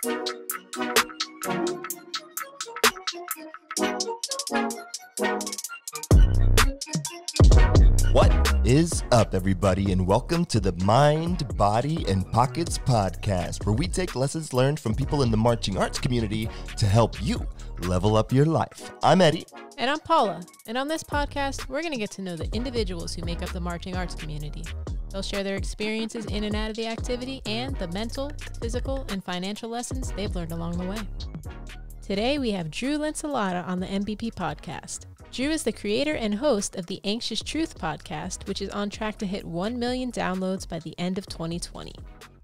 What is up, everybody, and welcome to the Mind, Body, and Pockets podcast, where we take lessons learned from people in the marching arts community to help you level up your life. I'm Eddie. And I'm Paula. And on this podcast, we're going to get to know the individuals who make up the marching arts community. They'll share their experiences in and out of the activity and the mental, physical, and financial lessons they've learned along the way. Today, we have Drew Linsalata on the MBP podcast. Drew is the creator and host of the Anxious Truth podcast, which is on track to hit 1 million downloads by the end of 2020.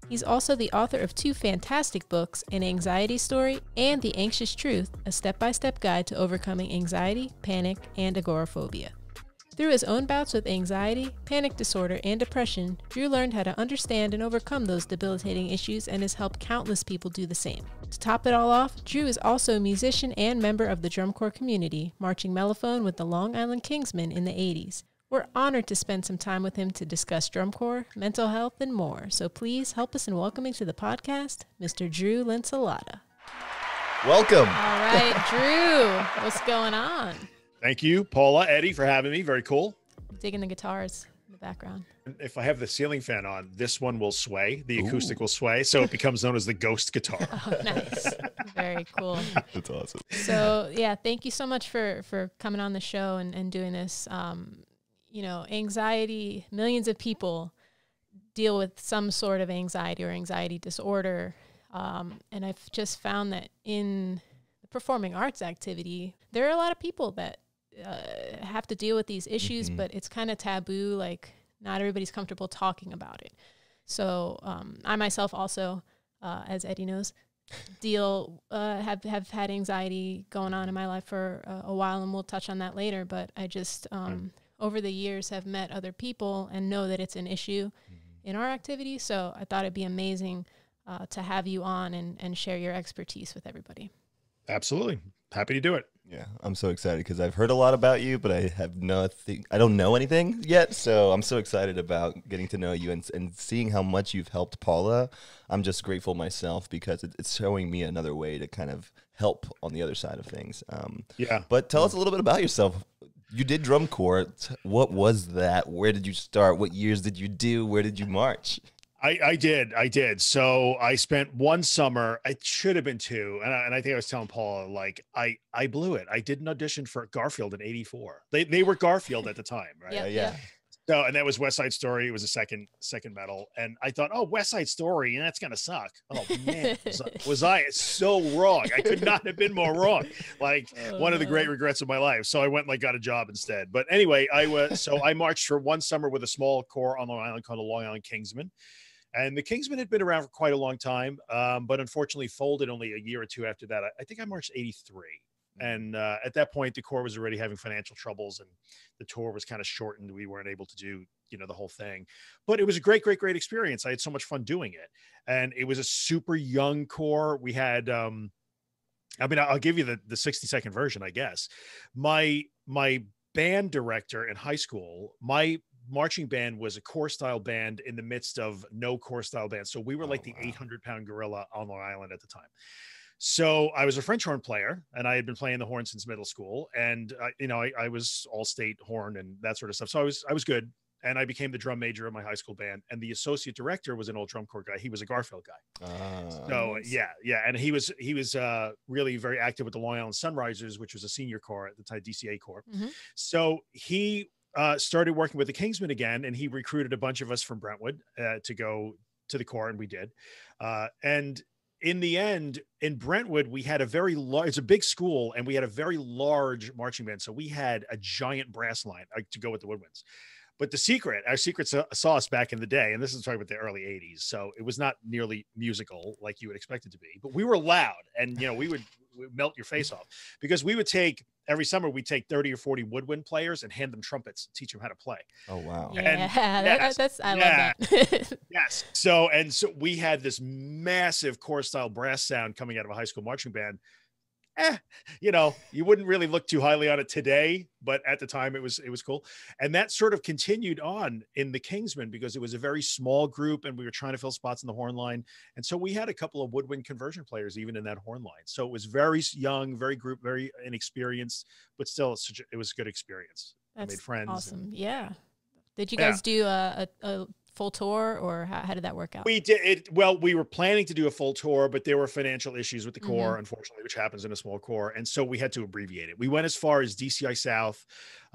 He's also the author of two fantastic books An Anxiety Story and The Anxious Truth, a step by step guide to overcoming anxiety, panic, and agoraphobia. Through his own bouts with anxiety, panic disorder, and depression, Drew learned how to understand and overcome those debilitating issues and has helped countless people do the same. To top it all off, Drew is also a musician and member of the drum corps community, marching mellophone with the Long Island Kingsmen in the 80s. We're honored to spend some time with him to discuss drum corps, mental health, and more. So please help us in welcoming to the podcast, Mr. Drew Linsalata. Welcome. All right, Drew, what's going on? Thank you, Paula, Eddie, for having me. Very cool. Digging the guitars in the background. If I have the ceiling fan on, this one will sway. The acoustic will sway, so it becomes known as the ghost guitar. Oh, nice. Very cool. That's awesome. So yeah, thank you so much for for coming on the show and, and doing this. Um, you know, anxiety, millions of people deal with some sort of anxiety or anxiety disorder. Um, and I've just found that in the performing arts activity, there are a lot of people that uh, have to deal with these issues, Mhm. but it's kind of taboo. Like, not everybody's comfortable talking about it. So, um, I myself also, uh, as Eddie knows, deal uh, have have had anxiety going on in my life for uh, a while, and we'll touch on that later. But I just um, over the years have met other people and know that it's an issue in our activity. So I thought it'd be amazing uh, to have you on and and share your expertise with everybody. Absolutely. Happy to do it. Yeah, I'm so excited because I've heard a lot about you, but I have nothing. I don't know anything yet, so I'm so excited about getting to know you and and seeing how much you've helped Paula. I'm just grateful myself because it, it's showing me another way to kind of help on the other side of things. Um, Yeah. but tell us a little bit about yourself. You did drum corps. What was that? Where did you start? What years did you do? Where did you march? I, I did. I did. So I spent one summer. It should have been two, and I, and I think I was telling Paula like I I blew it. I did an audition for Garfield in '84. They they were Garfield at the time, right? Yeah, yeah. So and that was West Side Story. It was a second second medal, and I thought, oh, West Side Story, and that's gonna suck. Oh man, was, was I so wrong? I could not have been more wrong. Like Oh, one of the great regrets of my life. So I went and like got a job instead. But anyway, I was so I marched for one summer with a small corps on Long Island called the Long Island Kingsmen. And the Kingsmen had been around for quite a long time, um, but unfortunately folded only a year or two after that. I, I think I marched 83. And uh, at that point, the Corps was already having financial troubles and the tour was kind of shortened. We weren't able to do, you know, the whole thing. But it was a great, great, great experience. I had so much fun doing it. And it was a super young Corps. We had, um, I mean, I'll give you the, the 60 second version, I guess. My, my band director in high school, my marching band was a corps style band in the midst of no corps style band. So we were Oh, like the wow. 800 pound gorilla on Long Island at the time. So I was a French horn player and I had been playing the horn since middle school. And, uh, you know, I, I was all state horn and that sort of stuff. So I was, I was good. And I became the drum major of my high school band. And the associate director was an old drum corps guy. He was a Garfield guy. Ah. So Nice. yeah, yeah, and he was he was uh, really very active with the Long Island Sunrisers, which was a senior corps at the time, DCA corps. Mhm. So he uh, started working with the Kingsmen again, and he recruited a bunch of us from Brentwood uh, to go to the corps, and we did. Uh, and in the end, in Brentwood, we had a very large, it's a big school, and we had a very large marching band. So we had a giant brass line to go with the woodwinds. But the secret, our secret sa- sauce back in the day, and this is talking about the early 80s. So it was not nearly musical like you would expect it to be, but we were loud and, you know, we would melt your face off because we would take every summer, we'd take 30 or 40 woodwind players and hand them trumpets, and teach them how to play. Oh wow. Yeah, And- that- yes, that's I yeah. love that. Yes. So, and so we had this massive corps style brass sound coming out of a high school marching band. Eh, you know, you wouldn't really look too highly on it today, but at the time it was it was cool. And that sort of continued on in the Kingsmen because it was a very small group and we were trying to fill spots in the horn line. And so we had a couple of woodwind conversion players even in that horn line. So it was very young, very group, very inexperienced, but still such a, it was a good experience. That's I made friends. awesome. and- Yeah. Did you Yeah. guys do a, a, a full tour or how, how did that work out? We did it. Well, we were planning to do a full tour, but there were financial issues with the Mhm. corps, unfortunately, which happens in a small corps. And so we had to abbreviate it. We went as far as DCI South.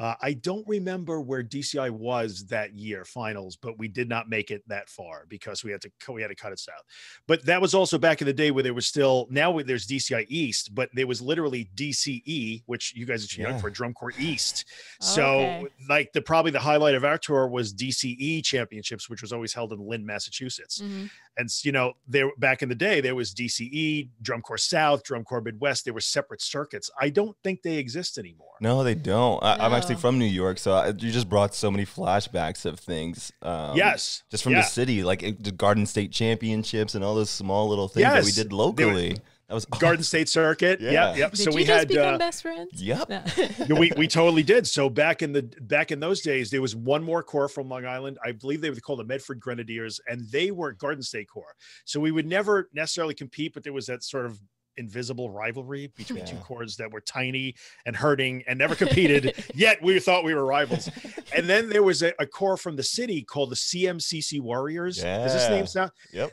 Uh, I don't remember where DCI was that year finals, but we did not make it that far because we had to co- we had to cut it south. But that was also back in the day where there was still now there's DCI East, but there was literally DCE, which you guys are too young Yeah. for Drum Corps East. So okay. like the probably the highlight of our tour was DCE championships, which was always held in Lynn, Massachusetts. Mhm. And you know, there back in the day, there was DCE, Drum Corps South, Drum Corps Midwest. There were separate circuits. I don't think they exist anymore. No, they don't. I, I'm actually from New York, so I, you just brought so many flashbacks of things. Um, yes, just from yeah. the city, like it- the Garden State Championships and all those small little things that we did they were- locally. That was Garden State Circuit. Yeah. Yep, yep. Did so you we just had become uh, best friends? Yep. No. We we totally did. So back in the back in those days, there was one more corps from Long Island. I believe they were called the Medford Grenadiers, and they were Garden State Corps. So we would never necessarily compete, but there was that sort of invisible rivalry between two Yeah. corps that were tiny and hurting and never competed. yet we thought we were rivals. And then there was a, a corps from the city called the CMCC Warriors. Does this name sound? Yep.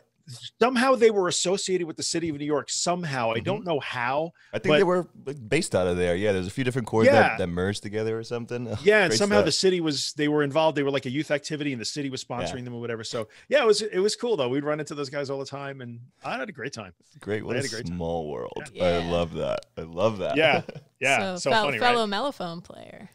Somehow they were associated with the city of New York. Somehow I Mhm. don't know how. I think But- they were based out of there. Yeah, there's a few different chords Yeah. that, that merged together or something. Ugh, yeah and great somehow the city was they were involved they were like a youth activity and the city was sponsoring them or whatever so yeah it was it was cool though we'd run into those guys all the time and i had a great time great. What I a, had a great time. small world. Yeah. I love that. I love that. yeah yeah so, so, fel- funny fellow right mellophone player.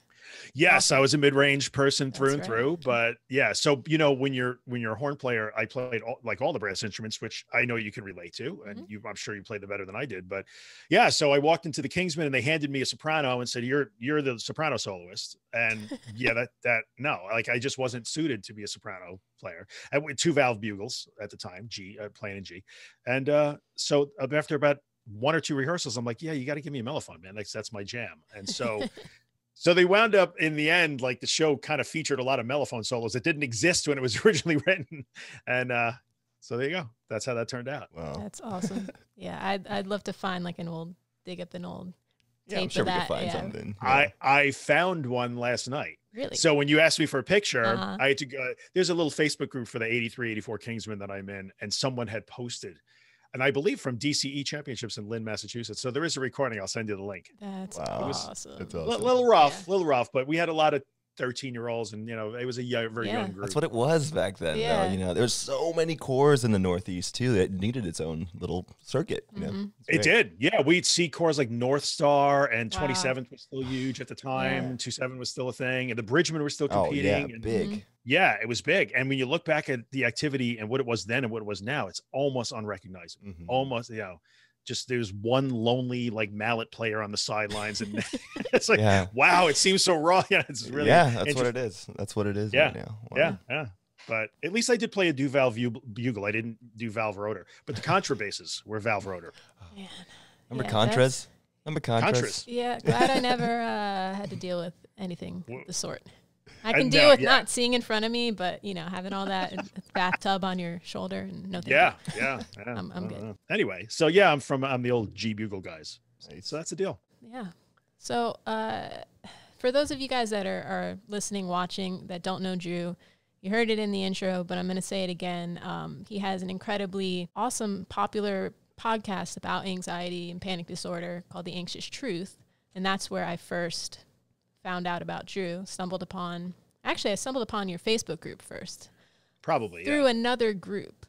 Yes i was a mid-range person through That's and right. through but yeah so you know when you're when you're a horn player i played all, like all the brass instruments which i know you can relate to and Mhm. you i'm sure you played them better than i did but yeah so i walked into the Kingsmen and they handed me a soprano and said you're you're the soprano soloist and yeah that that no like i just wasn't suited to be a soprano player I went two valve bugles at the time g uh, playing in g and uh so after about one or two rehearsals i'm like yeah you got to give me a mellophone man that's that's my jam and so so they wound up in the end, like the show kind of featured a lot of mellophone solos that didn't exist when it was originally written. And uh, so there you go. That's how that turned out. Wow. That's awesome. yeah, I'd I'd love to find like an old dig up an old Yeah, I'm sure of we that. could find yeah. something. Yeah. I I found one last night. Really? So when you asked me for a picture, Uh-huh. I had to go. There's a little Facebook group for the 83, 84 Kingsmen that I'm in, and someone had posted, and I believe from DCE Championships in Lynn, Massachusetts. So there is a recording. I'll send you the link. That's Wow. It was- awesome. That's A awesome. little rough, Yeah. little rough, but we had a lot of 13 year olds, and you know, it was a young, very Yeah. young group. That's what it was back then. Yeah. Though, you know, there's so many corps in the Northeast too that needed its own little circuit. You know? Mhm. It did. Yeah. We'd see cores like North Star and Wow. 27th was still huge at the time. Yeah. 27 was still a thing. And the Bridgemen were still competing Oh competing. yeah, and big. Yeah, it was big. And when you look back at the activity and what it was then and what it was now, it's almost unrecognizable. Mhm. Almost, you know, just there's one lonely like mallet player on the sidelines. And it's like, yeah, wow, it seems so raw. Yeah. It's really, yeah, that's what it is. That's what it is Yeah, right now. Wow. yeah. Yeah. But at least I did play a two valve bugle. I didn't do valve rotor, but the contrabasses were valve rotor. Man. Remember Yeah, Contras? that's- Remember Contras? Contras. Yeah, glad I never uh, had to deal with anything of the sort. I I can deal know, with yeah. not seeing in front of me, but you know, having all that bathtub on your shoulder and no. Yeah, yeah, yeah. I'm- I'm good. know. Anyway, so yeah, I'm from I'm the old G Bugle guys. So that's the deal. Yeah. So, uh, for those of you guys that are, are listening, watching, that don't know Drew, you heard it in the intro, but I'm going to say it again. Um, he has an incredibly awesome, popular podcast about anxiety and panic disorder called The Anxious Truth. And that's where I first found out about Drew, stumbled upon, actually, I stumbled upon your Facebook group first Probably. through Yeah. another group,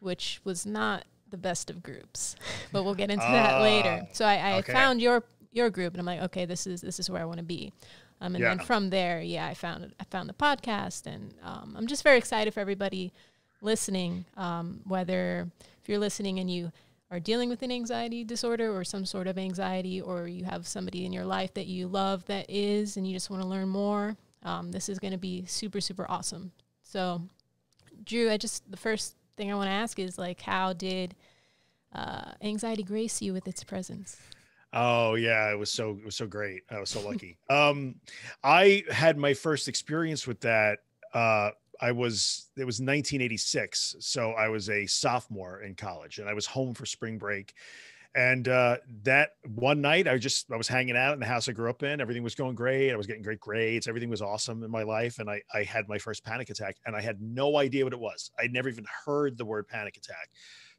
which was not the best of groups, but we'll get into that later. Ah, So I, I okay. found your your group, and I'm like, okay, this is this is where I want to be. Um, and then from there, yeah, I found I found the podcast, and um, I'm just very excited for everybody listening. Um, whether if you're listening and you are dealing with an anxiety disorder or some sort of anxiety, or you have somebody in your life that you love that is, and you just want to learn more, um, this is going to be super super awesome. So, Drew, I just the first thing I want to ask is like, how did uh, anxiety grace you with its presence? Oh yeah, it was so it was so great. I was so lucky. um, I had my first experience with that. Uh, I was it was 1986, so I was a sophomore in college, and I was home for spring break. And uh, that one night, I just I was hanging out in the house I grew up in. Everything was going great. I was getting great grades. Everything was awesome in my life. And I I had my first panic attack, and I had no idea what it was. I'd never even heard the word panic attack,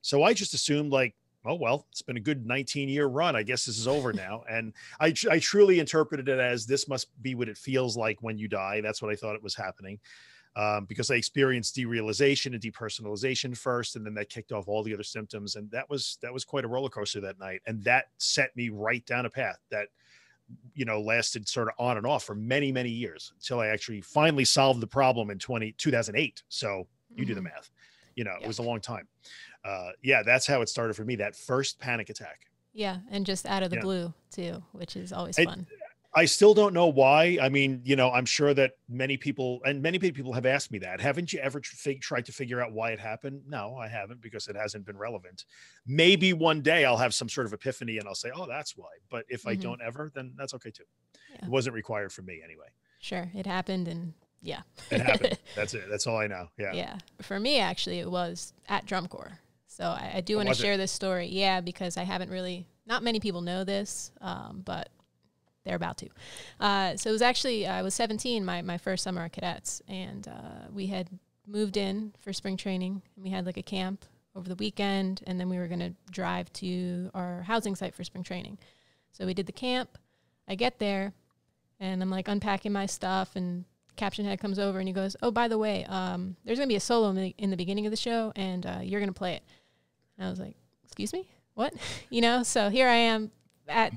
so I just assumed like oh well it's been a good 19 year run i guess this is over now and I, I truly interpreted it as this must be what it feels like when you die that's what i thought it was happening um, because I experienced derealization and depersonalization first, and then that kicked off all the other symptoms, and that was that was quite a roller coaster that night, and that set me right down a path that you know lasted sort of on and off for many many years until I actually finally solved the problem in 20, 2008. So you mm-hmm. do the mm-hmm. math, you know, yeah. it was a long time. Uh, yeah, that's how it started for me. That first panic attack. Yeah, and just out of the yeah. blue too, which is always fun. I still don't know why. I mean, you know, I'm sure that many people and many people have asked me that. Haven't you ever fig- tried to figure out why it happened? No, I haven't because it hasn't been relevant. Maybe one day I'll have some sort of epiphany and I'll say, "Oh, that's why." But if mm-hmm. I don't ever, then that's okay too. Yeah. It wasn't required for me anyway. Sure, it happened, and yeah, it happened. That's it. That's all I know. Yeah. Yeah. For me, actually, it was at drum corps. So I, I do want to share it? this story. Yeah, because I haven't really. Not many people know this, um, but they're about to. Uh, so it was actually I was 17, my my first summer at cadets, and uh, we had moved in for spring training, and we had like a camp over the weekend, and then we were going to drive to our housing site for spring training. So we did the camp. I get there, and I'm like unpacking my stuff, and caption head comes over and he goes, "Oh, by the way, um, there's going to be a solo in the, in the, beginning of the show, and uh, you're going to play it." And I was like, "Excuse me, what?" you know. So here I am at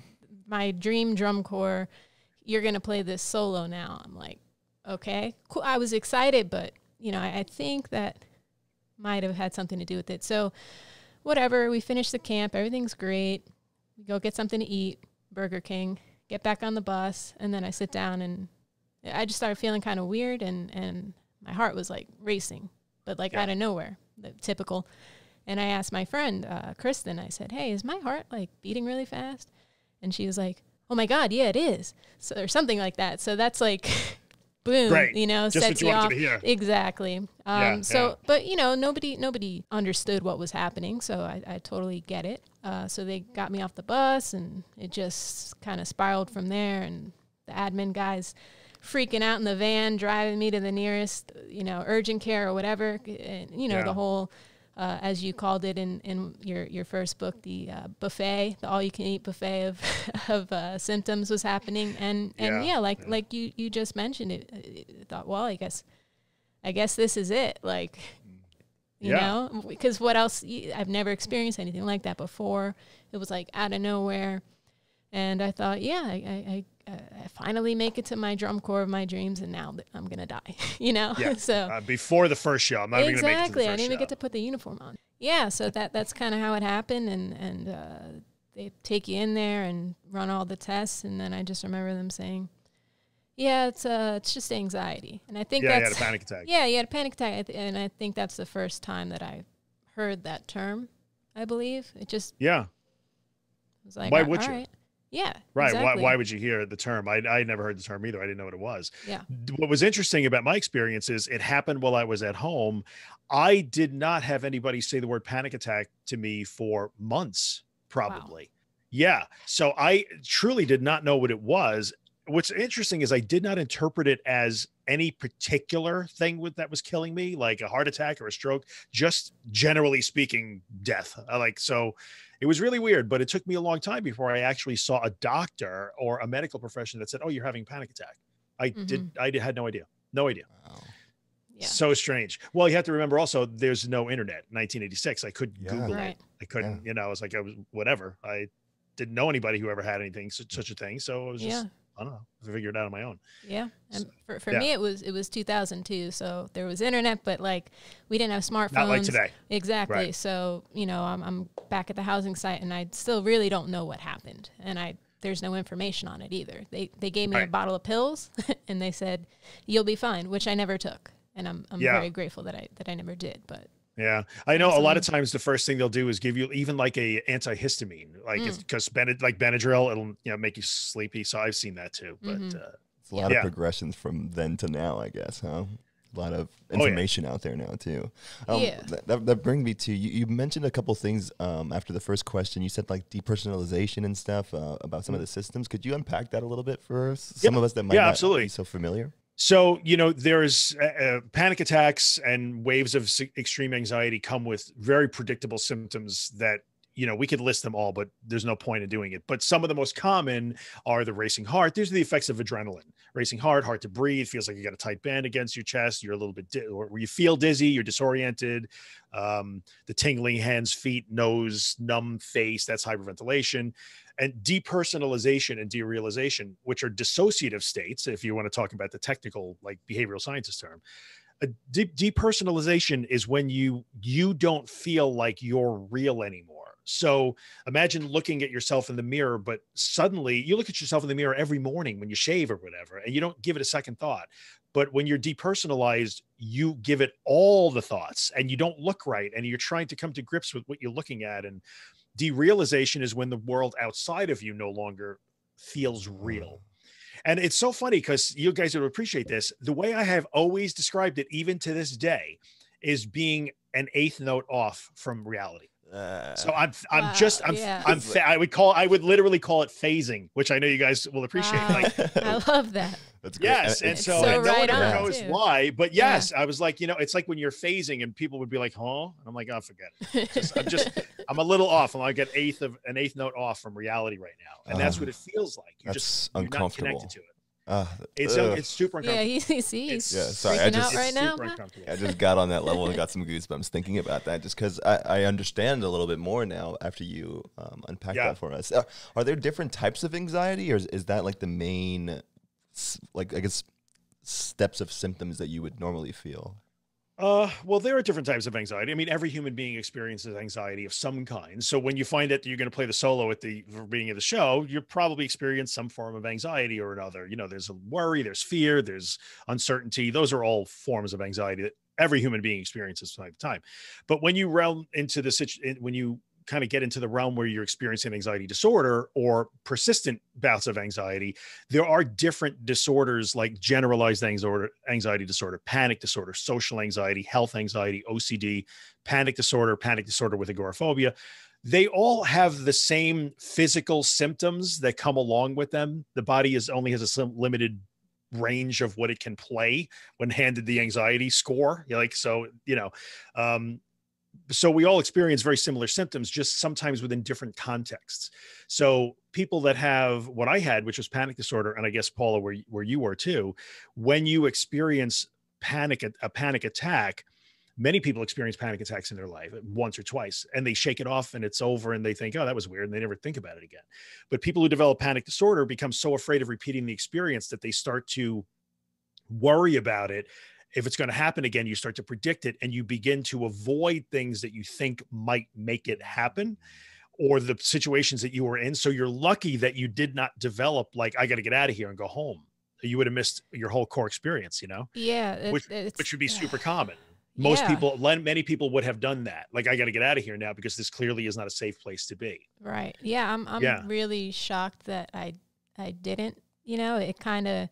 my dream drum corps. You're gonna play this solo now. I'm like, okay, cool. I was excited, but you know, I, I think that might have had something to do with it. So, whatever. We finish the camp. Everything's great. We go get something to eat. Burger King. Get back on the bus, and then I sit down and I just started feeling kind of weird, and and my heart was like racing, but like yeah. out of nowhere, the typical. And I asked my friend uh, Kristen. I said, "Hey, is my heart like beating really fast?" And she was like, "Oh my god, yeah, it is," so or something like that. So that's like, boom, right. you know, Just sets you, you off exactly. Um, yeah, so, yeah. but you know, nobody nobody understood what was happening, so I, I totally get it. Uh, so they got me off the bus, and it just kind of spiraled from there. And the admin guys freaking out in the van, driving me to the nearest, you know, urgent care or whatever. And, you know, yeah. the whole uh, as you called it in, in your, your first book, the uh, buffet, the all you can eat buffet of, of uh, symptoms was happening. And, and yeah, yeah like, yeah. like you, you just mentioned it, I thought, well, I guess, I guess this is it. Like, you yeah. know, because what else? I've never experienced anything like that before. It was like out of nowhere. And I thought, yeah, I, I, I finally make it to my drum corps of my dreams, and now I'm gonna die. you know, yeah. so uh, before the first show, I'm not exactly. I didn't even get to put the uniform on. Yeah, so that that's kind of how it happened, and and uh, they take you in there and run all the tests, and then I just remember them saying, "Yeah, it's uh, it's just anxiety," and I think yeah, that's you had a panic attack. Yeah, you had a panic attack, and I think that's the first time that I heard that term. I believe it just yeah. Was like, Why would you? Right. Yeah. Right. Exactly. Why, why would you hear the term? I, I never heard the term either. I didn't know what it was. Yeah. What was interesting about my experience is it happened while I was at home. I did not have anybody say the word panic attack to me for months, probably. Wow. Yeah. So I truly did not know what it was. What's interesting is I did not interpret it as any particular thing with, that was killing me, like a heart attack or a stroke, just generally speaking, death. I like, so it was really weird, but it took me a long time before I actually saw a doctor or a medical profession that said, "Oh, you're having a panic attack." I mm-hmm. did. I had no idea. No idea. Wow. Yeah. So strange. Well, you have to remember also, there's no internet. 1986, I couldn't yeah. Google right. it. I couldn't. Yeah. You know, I was like, I was whatever. I didn't know anybody who ever had anything such a thing. So it was just I don't know. I figured it out on my own. Yeah, and so, for, for yeah. me it was it was 2002, so there was internet, but like we didn't have smartphones. Not like today. Exactly. Right. So you know, I'm I'm back at the housing site, and I still really don't know what happened, and I there's no information on it either. They they gave me right. a bottle of pills, and they said you'll be fine, which I never took, and I'm I'm yeah. very grateful that I that I never did, but Yeah, I know. A lot of times, the first thing they'll do is give you even like a antihistamine, like it's Mm. because Benad- like Benadryl, it'll you know make you sleepy. So I've seen that too. But Mhm. uh, It's a lot Yeah. of progressions from then to now, I guess, huh? A lot of Oh, yeah. information out there now too. Um, Yeah. That, that, that brings me to you. You mentioned a couple things um, after the first question. You said like depersonalization and stuff uh, about some of the systems. Could you unpack that a little bit for us? some of us that might Mm. Yeah, not absolutely. be so familiar? So, you know, there's uh, uh, panic attacks and waves of extreme anxiety come with very predictable symptoms that, you know, we could list them all, but there's no point in doing it. But some of the most common are the racing heart. These are the effects of adrenaline racing heart, hard to breathe, feels like you got a tight band against your chest. You're a little bit, di- or you feel dizzy, you're disoriented, um, the tingling hands, feet, nose, numb face, that's hyperventilation and depersonalization and derealization, which are dissociative states, if you want to talk about the technical, like behavioral sciences term. De- depersonalization is when you you don't feel like you're real anymore. So imagine looking at yourself in the mirror, but suddenly you look at yourself in the mirror every morning when you shave or whatever, and you don't give it a second thought. But when you're depersonalized, you give it all the thoughts and you don't look right, and you're trying to come to grips with what you're looking at. And derealization is when the world outside of you no longer feels real. And it's so funny because you guys would appreciate this. The way I have always described it, even to this day, is being an eighth note off from reality. Uh, So I'm I'm Wow, just I'm yeah. I'm fa- I would call I would literally call it phasing, which I know you guys will appreciate. Wow. Like I love that. That's great. yes, Uh, and It's so, so and no one ever knows too. why, but Yeah. yes, I was like, you know, it's like when you're phasing and people would be like, "Huh?" And I'm like, "Oh, forget it." Just, I'm just I'm a little off. I'm like an eighth of an eighth note off from reality right now, and that's Ah, what it feels like. You're just you're not uncomfortable. connected to it. uh, It's ugh. it's super yeah, uncomfortable. you see, he's It's- Yeah, sorry, I just- right now. super uncomfortable. I just got on that level and got some goosebumps thinking about that just because I, I understand a little bit more now after you um, unpack Yeah. that for us. Uh, are there different types of anxiety or is, is that like the main, s- like, I guess, steps of symptoms that you would normally feel? Uh, well, there are different types of anxiety. I mean, every human being experiences anxiety of some kind. So when you find that you're going to play the solo at the beginning of the show, you probably experience some form of anxiety or another. You know, there's a worry, there's fear, there's uncertainty. Those are all forms of anxiety that every human being experiences from time to time. But when you realm into the situation, when you kind of get into the realm where you're experiencing anxiety disorder or persistent bouts of anxiety, there are different disorders like generalized anxiety, anxiety disorder, panic disorder, social anxiety, health anxiety, OCD, panic disorder, panic disorder with agoraphobia. They all have the same physical symptoms that come along with them. The body is only has a limited range of what it can play when handed the anxiety score. Like so, you know, um, so we all experience very similar symptoms just sometimes within different contexts. So people that have what i had which was panic disorder and i guess paula where, where you were too when you experience panic a panic attack many people experience panic attacks in their life once or twice and they shake it off and it's over and they think oh that was weird and they never think about it again. But people who develop panic disorder become so afraid of repeating the experience that they start to worry about it if it's going to happen again, you start to predict it and you begin to avoid things that you think might make it happen or the situations that you were in. So you're lucky that you did not develop, like, I got to get out of here and go home. You would have missed your whole corps experience, you know, Yeah, it, Which- it's, which would be super common. Most Yeah. people, many people would have done that. Like, I got to get out of here now because this clearly is not a safe place to be. Right. Yeah, I'm I'm Yeah. really shocked that I I didn't. You know, it kind of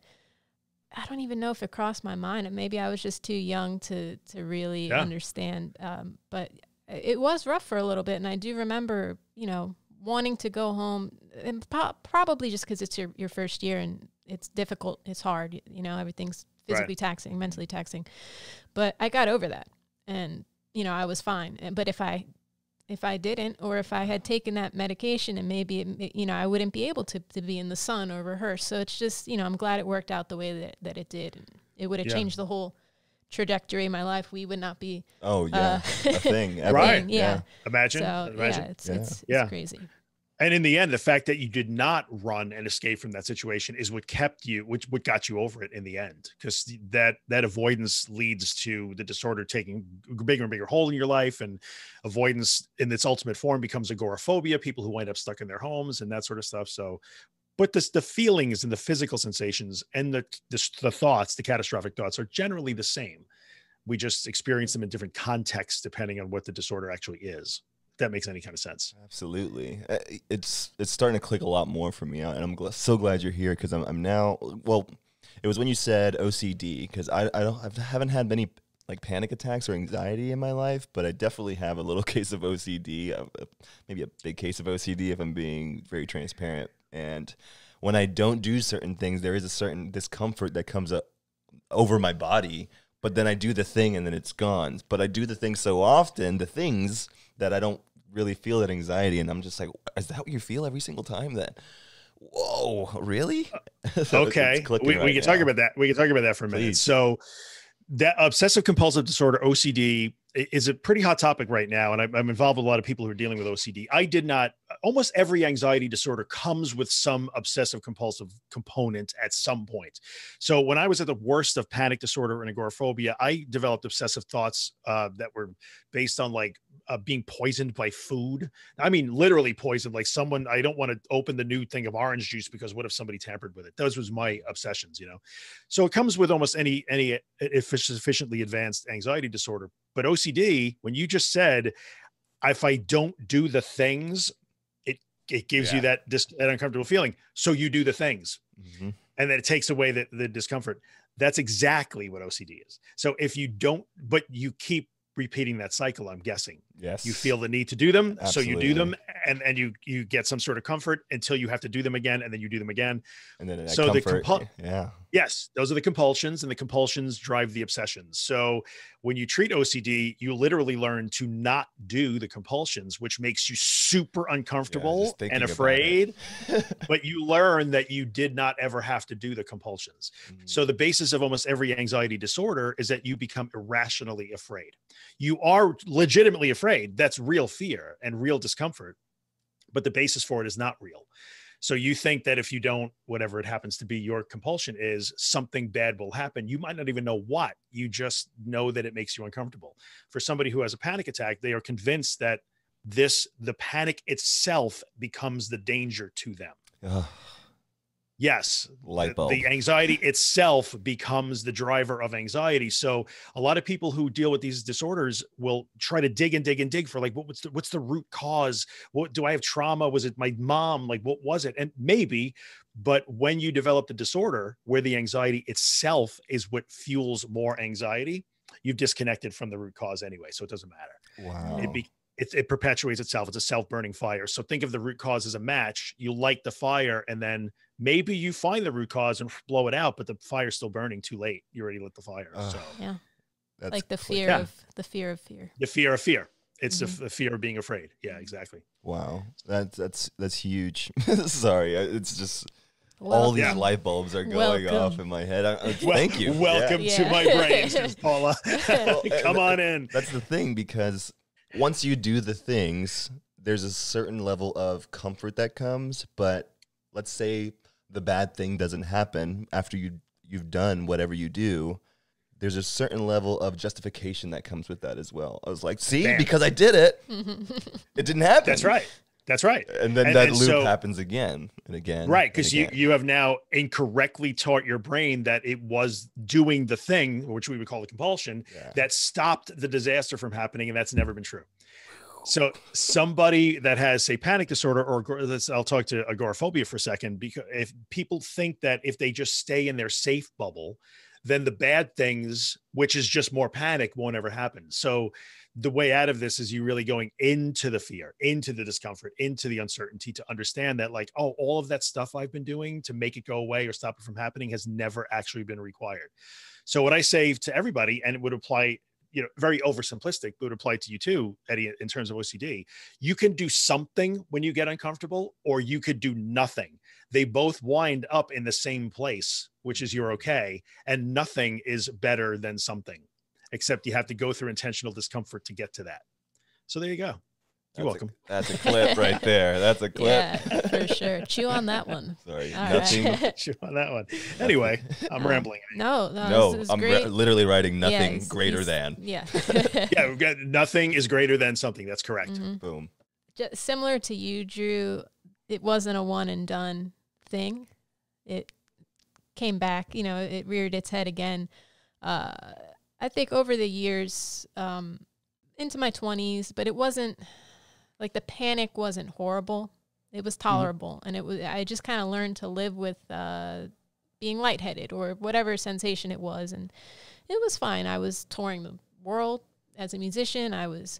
I don't even know if it crossed my mind. Maybe I was just too young to to really Yeah. understand. Um, but it was rough for a little bit, and I do remember, you know, wanting to go home, and po- probably just because it's your your first year and it's difficult, it's hard. You know, everything's Right. physically taxing, mentally taxing. But I got over that, and you know, I was fine. And- But if I if I didn't, or if I had taken that medication and maybe, it, it- you know, I wouldn't be able to, to be in the sun or rehearse. So it's just, you know, I'm glad it worked out the way that, that it did. And it would have Yeah. changed the whole trajectory of my life. We would not be Oh, yeah. uh, a thing. Right. thing, Yeah. Imagine, So imagine. yeah, it's, Yeah. it's, it's Yeah. crazy. And in the end, the fact that you did not run and escape from that situation is what kept you, which what got you over it in the end, because that that avoidance leads to the disorder taking bigger and bigger hold in your life, and avoidance in its ultimate form becomes agoraphobia. People who wind up stuck in their homes and that sort of stuff. So, but this, the feelings and the physical sensations and the, the the thoughts, the catastrophic thoughts, are generally the same. We just experience them in different contexts depending on what the disorder actually is. That makes any kind of sense. Absolutely, Uh, it's it's starting to click a lot more for me, and I'm gl- so glad you're here because I'm I'm now well. It was when you said OCD because I I don't I haven't had many like panic attacks or anxiety in my life, but I definitely have a little case of OCD, uh, maybe a big case of OCD if I'm being very transparent. And when I don't do certain things, there is a certain discomfort that comes up over my body. But then I do the thing and then it's gone. But I do the thing so often, the things that I don't really feel that anxiety, and I'm just like, is that what you feel every single time? That whoa, really? So okay. it's clicking we, we right can talk about that. We can talk about that for a minute. So that obsessive compulsive disorder ocd is a pretty hot topic right now and I'm, I'm involved with a lot of people who are dealing with ocd i did not almost every anxiety disorder comes with some obsessive compulsive component at some point. So when i was at the worst of panic disorder and agoraphobia i developed obsessive thoughts uh, that were based on like uh, being poisoned by food I mean, literally poisoned. Like someone, I don't want to open the new thing of orange juice because what if somebody tampered with it? Those was my obsessions, you know. So it comes with almost any any sufficiently advanced anxiety disorder. But OCD, when you just said, if I don't do the things, it it gives you that dis- that uncomfortable feeling. So you do the things, Mhm. and then it takes away the the discomfort. That's exactly what OCD is. So if you don't, but you keep repeating that cycle, I'm guessing. Yes, you feel the need to do them so you do them and and you you get some sort of comfort until you have to do them again and then you do them again. And then so the comfort, yeah, yes those are the compulsions and the compulsions drive the obsessions so when you treat ocd you literally learn to not do the compulsions which makes you super uncomfortable thinking and afraid but you learn that you did not ever have to do the compulsions Mm. so the basis of almost every anxiety disorder is that you become irrationally afraid. You are legitimately afraid. That's real fear and real discomfort, but the basis for it is not real. So you think that if you don't, whatever it happens to be, your compulsion is something bad will happen. You might not even know what. You just know that it makes you uncomfortable. For somebody who has a panic attack, they are convinced that this, the panic itself, becomes the danger to them. Yes, light the- bulb. the anxiety itself becomes the driver of anxiety so a lot of people who deal with these disorders will try to dig and dig and dig for like what's the what's the root cause what do i have trauma was it my mom like what was it and maybe but when you develop the disorder where the anxiety itself is what fuels more anxiety you've disconnected from the root cause anyway so it doesn't matter wow. it, be, it, it perpetuates itself. It's a self-burning fire. So think of the root cause as a match. You light the fire, and then maybe you find the root cause and blow it out, but the fire's still burning. Too late. You already lit the fire. Ugh. so Yeah. That's like the fear Yeah. of the fear of fear. the fear of fear. It's the Mhm. f the, fear of being afraid. Yeah, exactly. Wow, that's that's that's huge. Sorry, it's just all these Yeah. light bulbs are going off in my head. I, I, Well- thank you. Welcome Yeah. to my brain, Paula. Well, Come on in. That's the thing because once you do the things, there's a certain level of comfort that comes. But let's say the bad thing doesn't happen after you you've done whatever you do. There's a certain level of justification that comes with that as well. I was like, see, Bam. because I did it, it didn't happen. That's right. That's right. And then And- that and loop so- happens again and again. Right, because you you have now incorrectly taught your brain that it was doing the thing, which we would call the compulsion, Yeah. that stopped the disaster from happening, and that's never been true. So somebody that has say panic disorder or I'll talk to agoraphobia for a second because if people think that if they just stay in their safe bubble, then the bad things, which is just more panic, won't ever happen. So the way out of this is you really going into the fear, into the discomfort, into the uncertainty to understand that, like, oh, all of that stuff I've been doing to make it go away or stop it from happening has never actually been required. So, what I say to everybody, and it would apply, you know, very oversimplistic, but would apply to you too, Eddie, in terms of OCD, you can do something when you get uncomfortable, or you could do nothing. They both wind up in the same place, which is you're okay, and nothing is better than something except you have to go through intentional discomfort to get to that. So there you go. That's You're a- welcome. that's a clip right there. That's a clip. Yeah, for sure. Chew on that one. Sorry. All nothing. right. Sure on that one. Anyway, I'm Um, rambling. No, no, No, this is I'm great. ri- literally writing Yeah, nothing he's- greater he's- than. Yeah. Yeah, we've got nothing is greater than something. That's correct. Mhm. Boom. Ju- similar to you, Drew, it wasn't a one and done thing. It came back, you know, it reared its head again. Uh, I think over the years, um, into my 20s, but it wasn't like the panic wasn't horrible. It was tolerable, and it was. I just kind of learned to live with uh, being lightheaded or whatever sensation it was, and it was fine. I was touring the world as a musician. I was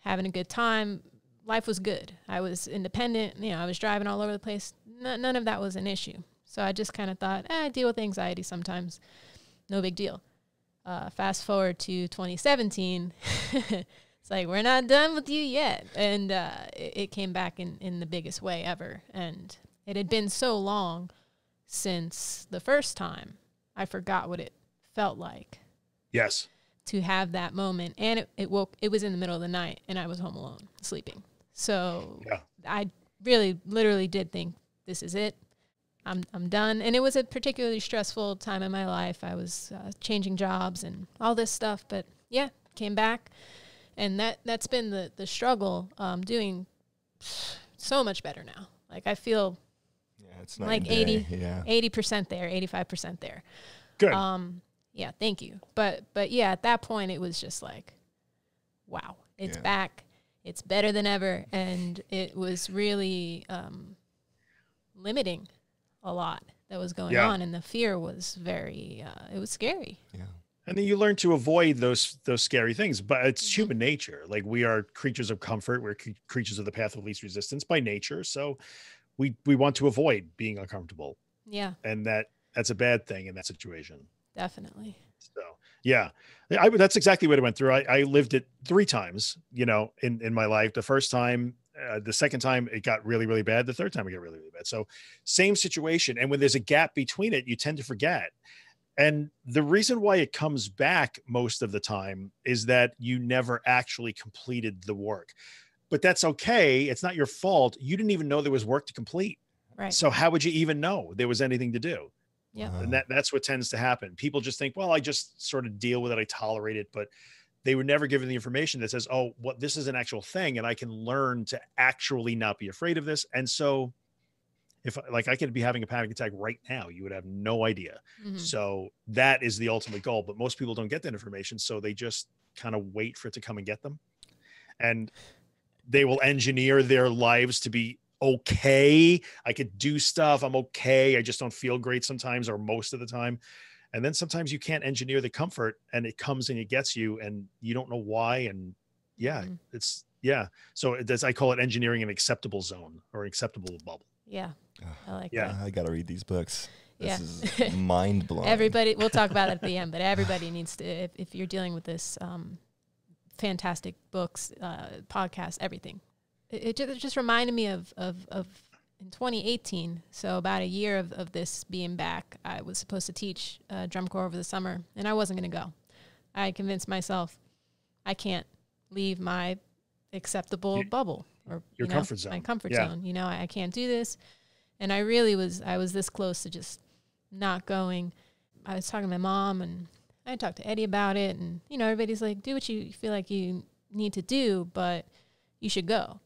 having a good time. Life was good. I was independent. You know, I was driving all over the place. N- none of that was an issue. So I just kind of thought, eh, I deal with anxiety sometimes. No big deal. Uh, fast forward to 2017. it's like, we're not done with you yet. And uh, it, it came back in, in the biggest way ever. And it had been so long since the first time I forgot what it felt like Yes. to have that moment. And it, it woke, it was in the middle of the night and I was home alone sleeping. So Yeah. I really literally did think this is it. I'm, I'm done. And it was a particularly stressful time in my life. I was uh, changing jobs and all this stuff, but yeah, came back. And that, that's been the, the struggle, um, doing so much better now. Like I feel Yeah, it's Like and day. 80. Yeah. 80% there, 85% there. Good. Um, yeah, thank you. But but yeah, at that point it was just like, wow, it's Yeah. back. It's better than ever, and it was really um, limiting a lot that was going Yeah. on, and the fear was very. Uh, it was scary. Yeah. And then you learn to avoid those those scary things but it's Mhm. human nature. Like we are creatures of comfort. We're cre- creatures of the path of least resistance by nature. So we we want to avoid being uncomfortable. Yeah, and that that's a bad thing in that situation. Definitely. so yeah. I, that's exactly what i went through. I, I lived it three times you know in in my life. The first time uh, the second time it got really really bad. The third time it got really really bad. So same situation. And when there's a gap between it you tend to forget and the reason why it comes back most of the time is that you never actually completed the work. But that's okay. It's not your fault. You didn't even know there was work to complete. Right. so how would you even know there was anything to do? Yeah. Uh-huh. Wow. and that that's what tends to happen. People just think well i just sort of deal with it. I tolerate it. But they were never given the information that says oh what this is an actual thing and i can learn to actually not be afraid of this. And so if like i could be having a panic attack right now you would have no idea. Mhm. so that is the ultimate goal but most people don't get that information so they just kind of wait for it to come and get them. And they will engineer their lives to be okay. I could do stuff i'm okay i just don't feel great sometimes or most of the time. And then sometimes you can't engineer the comfort and it comes and it gets you and you don't know why and yeah Mhm. it's yeah. So it does i call it engineering an acceptable zone or an acceptable bubble. Yeah, I like Yeah. that. I gotta read these books. Yeah. Is mind blowing. Everybody, we'll talk about it at the end, but everybody needs to, if, if you're dealing with this, um, fantastic books, uh, podcasts, everything. It, it, ju- it just reminded me of, of, of in 2018, so about a year of, of this being back, I was supposed to teach uh, drum corps over the summer, and I wasn't going to go. I convinced myself I can't leave my acceptable Your- bubble or your you know, comfort My comfort Yeah. zone. You know, I, I can't do this, and I really was. I was this close to just not going. I was talking to my mom and I talked to Eddie about it and you know everybody's like do what you feel like you need to do but you should go.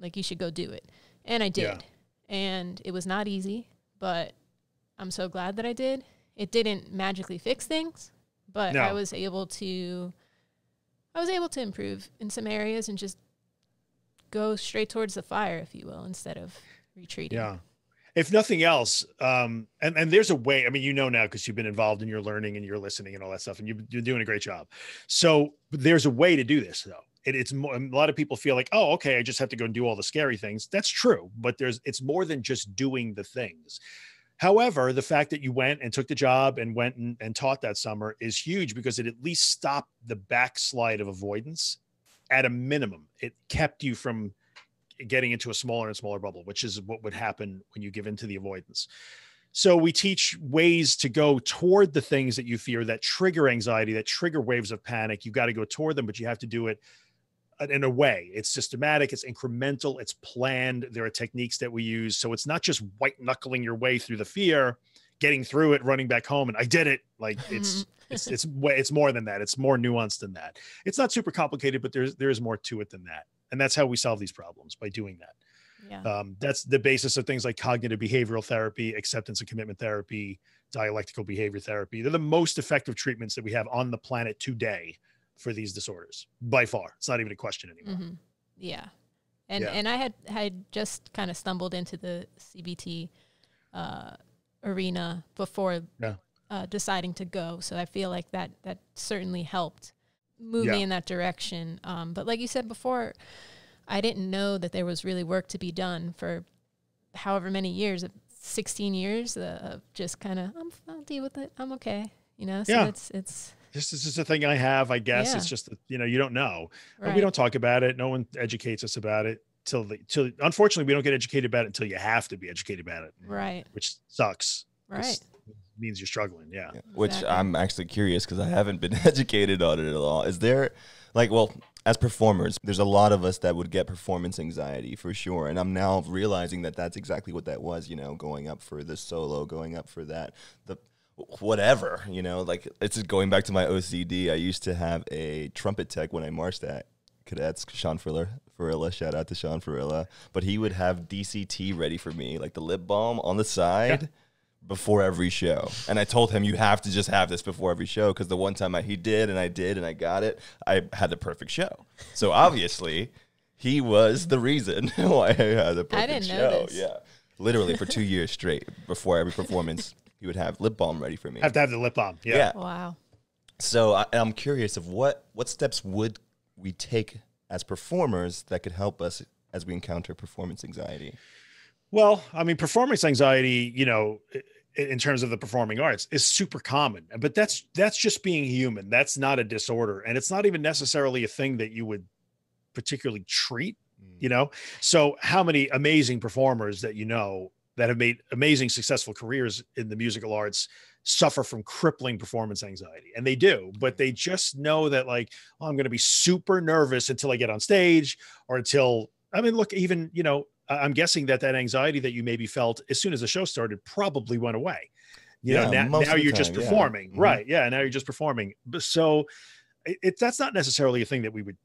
Like you should go do it. And I did. Yeah. And it was not easy, but I'm so glad that I did. It didn't magically fix things, but I was able to I was able to improve in some areas and just go straight towards the fire if you will instead of retreating. Yeah. If nothing else, um, and, and there's a way, I mean, you know now because you've been involved in your learning and your listening and all that stuff, and you've, you're doing a great job. So there's a way to do this though. It, it's more, a lot of people feel like, oh, okay, I just have to go and do all the scary things. That's true, but there's it's more than just doing the things. However, the fact that you went and took the job and went and, and taught that summer is huge because it at least stopped the backslide of avoidance at a minimum. It kept you from getting into a smaller and smaller bubble, which is what would happen when you give into the avoidance. So we teach ways to go toward the things that you fear that trigger anxiety, that trigger waves of panic. You got to go toward them, but you have to do it in a way. It's systematic, it's incremental, it's planned. There are techniques that we use. So it's not just white knuckling your way through the fear, getting through it, running back home, and I did it. Like it's it's it's way it's more than that. It's more nuanced than that. It's not super complicated, but there's there's more to it than that. And that's how we solve these problems by doing that. Yeah. Um, that's the basis of things like cognitive behavioral therapy, acceptance and commitment therapy, dialectical behavior therapy. They're the most effective treatments that we have on the planet today for these disorders by far. It's not even a question anymore. hmm Yeah. And Yeah. and I had had just kind of stumbled into the CBT uh, arena before Yeah. uh, deciding to go, so I feel like that that certainly helped move me in that direction. Um, but like you said before, I didn't know that there was really work to be done for however many years, sixteen years uh, of just kind of I'll deal with it. I'm okay. You know, so Yeah. it's it's This is just a thing I have, I guess. Yeah. It's just, that, you know, you don't know. Right. we don't talk about it. No one educates us about it till the, till, unfortunately, we don't get educated about it until you have to be educated about it, right, which sucks. right. It means you're struggling. Yeah. Yeah, Which Exactly. I'm actually curious because I haven't been educated on it at all. Is there, like, well, as performers, there's a lot of us that would get performance anxiety for sure. And I'm now realizing that that's exactly what that was, you know, going up for the solo, going up for that, the whatever, you know, like it's just going back to my OCD. I used to have a trumpet tech when I marched at cadets, Sean Farilla, Farilla, shout out to Sean Farilla. But he would have DCT ready for me, like the lip balm on the side before every show. And I told him, you have to just have this before every show because the one time I, he did and I did and I got it, I had the perfect show. So obviously, he was the reason why I had the perfect didn't know show. this. Yeah. Literally for two years straight before every performance, he would have lip balm ready for me. I have to have the lip balm. Yeah. yeah. Wow. So I, I'm curious of what what steps would we take as performers that could help us as we encounter performance anxiety? Well, I mean, performance anxiety, you know, in terms of the performing arts is super common, but that's that's just being human. That's not a disorder, and it's not even necessarily a thing that you would particularly treat. You mm. know, so how many amazing performers that you know that have made amazing successful careers in the musical arts suffer from crippling performance anxiety and they do but they mm. just know that like oh, i'm going to be super nervous until i get on stage or until i mean look even you know i'm guessing that that anxiety that you maybe felt as soon as the show started probably went away you Yeah, know now, now you're just time, yeah. performing Mhm. right yeah now you're just performing But so it, it that's not necessarily a thing that we would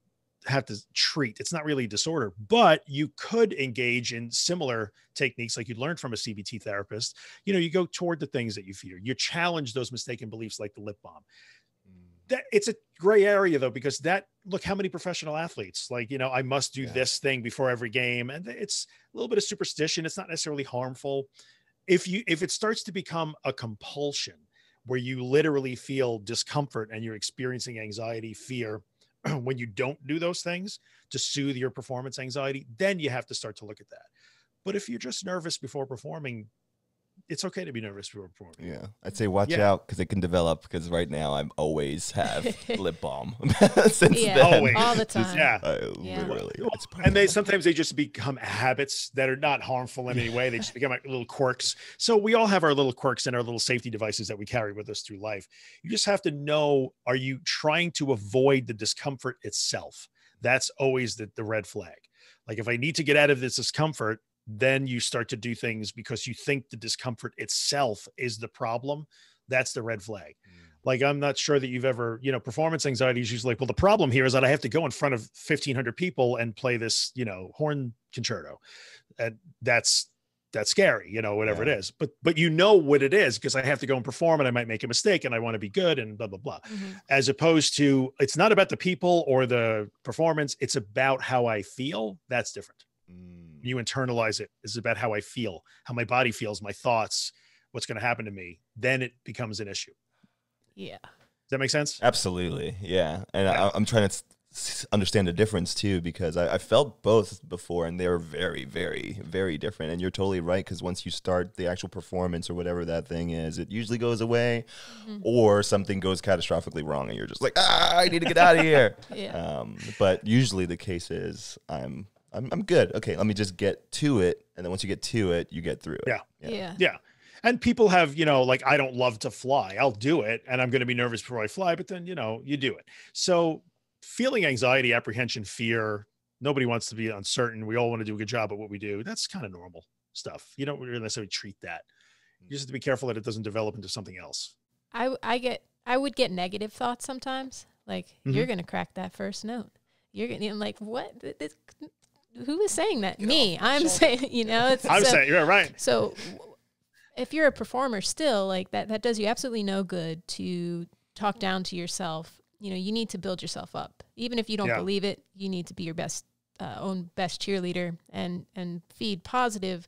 have to treat. It's not really a disorder, but you could engage in similar techniques like you'd learned from a CBT therapist. You know, you go toward the things that you fear. You challenge those mistaken beliefs like the lip balm. That it's a gray area though, because that look how many professional athletes like, you know, I must do Yeah. this thing before every game. And it's a little bit of superstition. It's not necessarily harmful. If you if it starts to become a compulsion where you literally feel discomfort and you're experiencing anxiety, fear, when you don't do those things to soothe your performance anxiety, then you have to start to look at that. But if you're just nervous before performing, it's okay to be nervous before performing. Yeah, I'd say watch Yeah. out because it can develop. Because right now I'm always have lip balm since Yeah, then. Always. all the Just- time. Yeah. I Yeah. literally, Well, And they sometimes they just become habits that are not harmful in any way. They just become like little quirks. So we all have our little quirks and our little safety devices that we carry with us through life. You just have to know: Are you trying to avoid the discomfort itself? That's always the, the red flag. Like if I need to get out of this discomfort, then you start to do things because you think the discomfort itself is the problem. That's the red flag. Like I'm not sure that you've ever, you know, performance anxiety is usually like, well, the problem here is that I have to go in front of 1,500 people and play this, you know, horn concerto, and that's that's scary, you know, whatever Yeah. it is. But but you know what it is because I have to go and perform and I might make a mistake and I want to be good and blah blah blah. Mhm. As opposed to it's not about the people or the performance, it's about how I feel. That's different. Mm. You internalize it. It's about how I feel, how my body feels, my thoughts, what's going to happen to me. Then it becomes an issue. Yeah. Does that make sense? Absolutely, yeah. And Yeah. I, I'm trying to s- s- understand the difference too because I, I felt both before, and they were very, very, very different. And you're totally right because once you start the actual performance or whatever that thing is, it usually goes away, Mhm. or something goes catastrophically wrong, and you're just like, ah, I need to get out of here. Yeah. Um, but usually the case is I'm. I'm, I'm good. Okay, let me just get to it, and then once you get to it, you get through it. Yeah. yeah. Yeah. And people have, you know, like, I don't love to fly. I'll do it. And I'm going to be nervous before I fly, but then, you know, you do it. So feeling anxiety, apprehension, fear, nobody wants to be uncertain. We all want to do a good job at what we do. That's kind of normal stuff. You don't really necessarily treat that. You just have to be careful that it doesn't develop into something else. I, I get I would get negative thoughts sometimes. Like Mhm. you're gonna crack that first note. You're gonna I'm like what? This, who is saying that? Me. I'm saying, you know, it's I'm so, saying, you're right. so if you're a performer still, like that that does you absolutely no good to talk down to yourself. You know, you need to build yourself up. Even if you don't Yeah. believe it, you need to be your best uh, own best cheerleader and and feed positive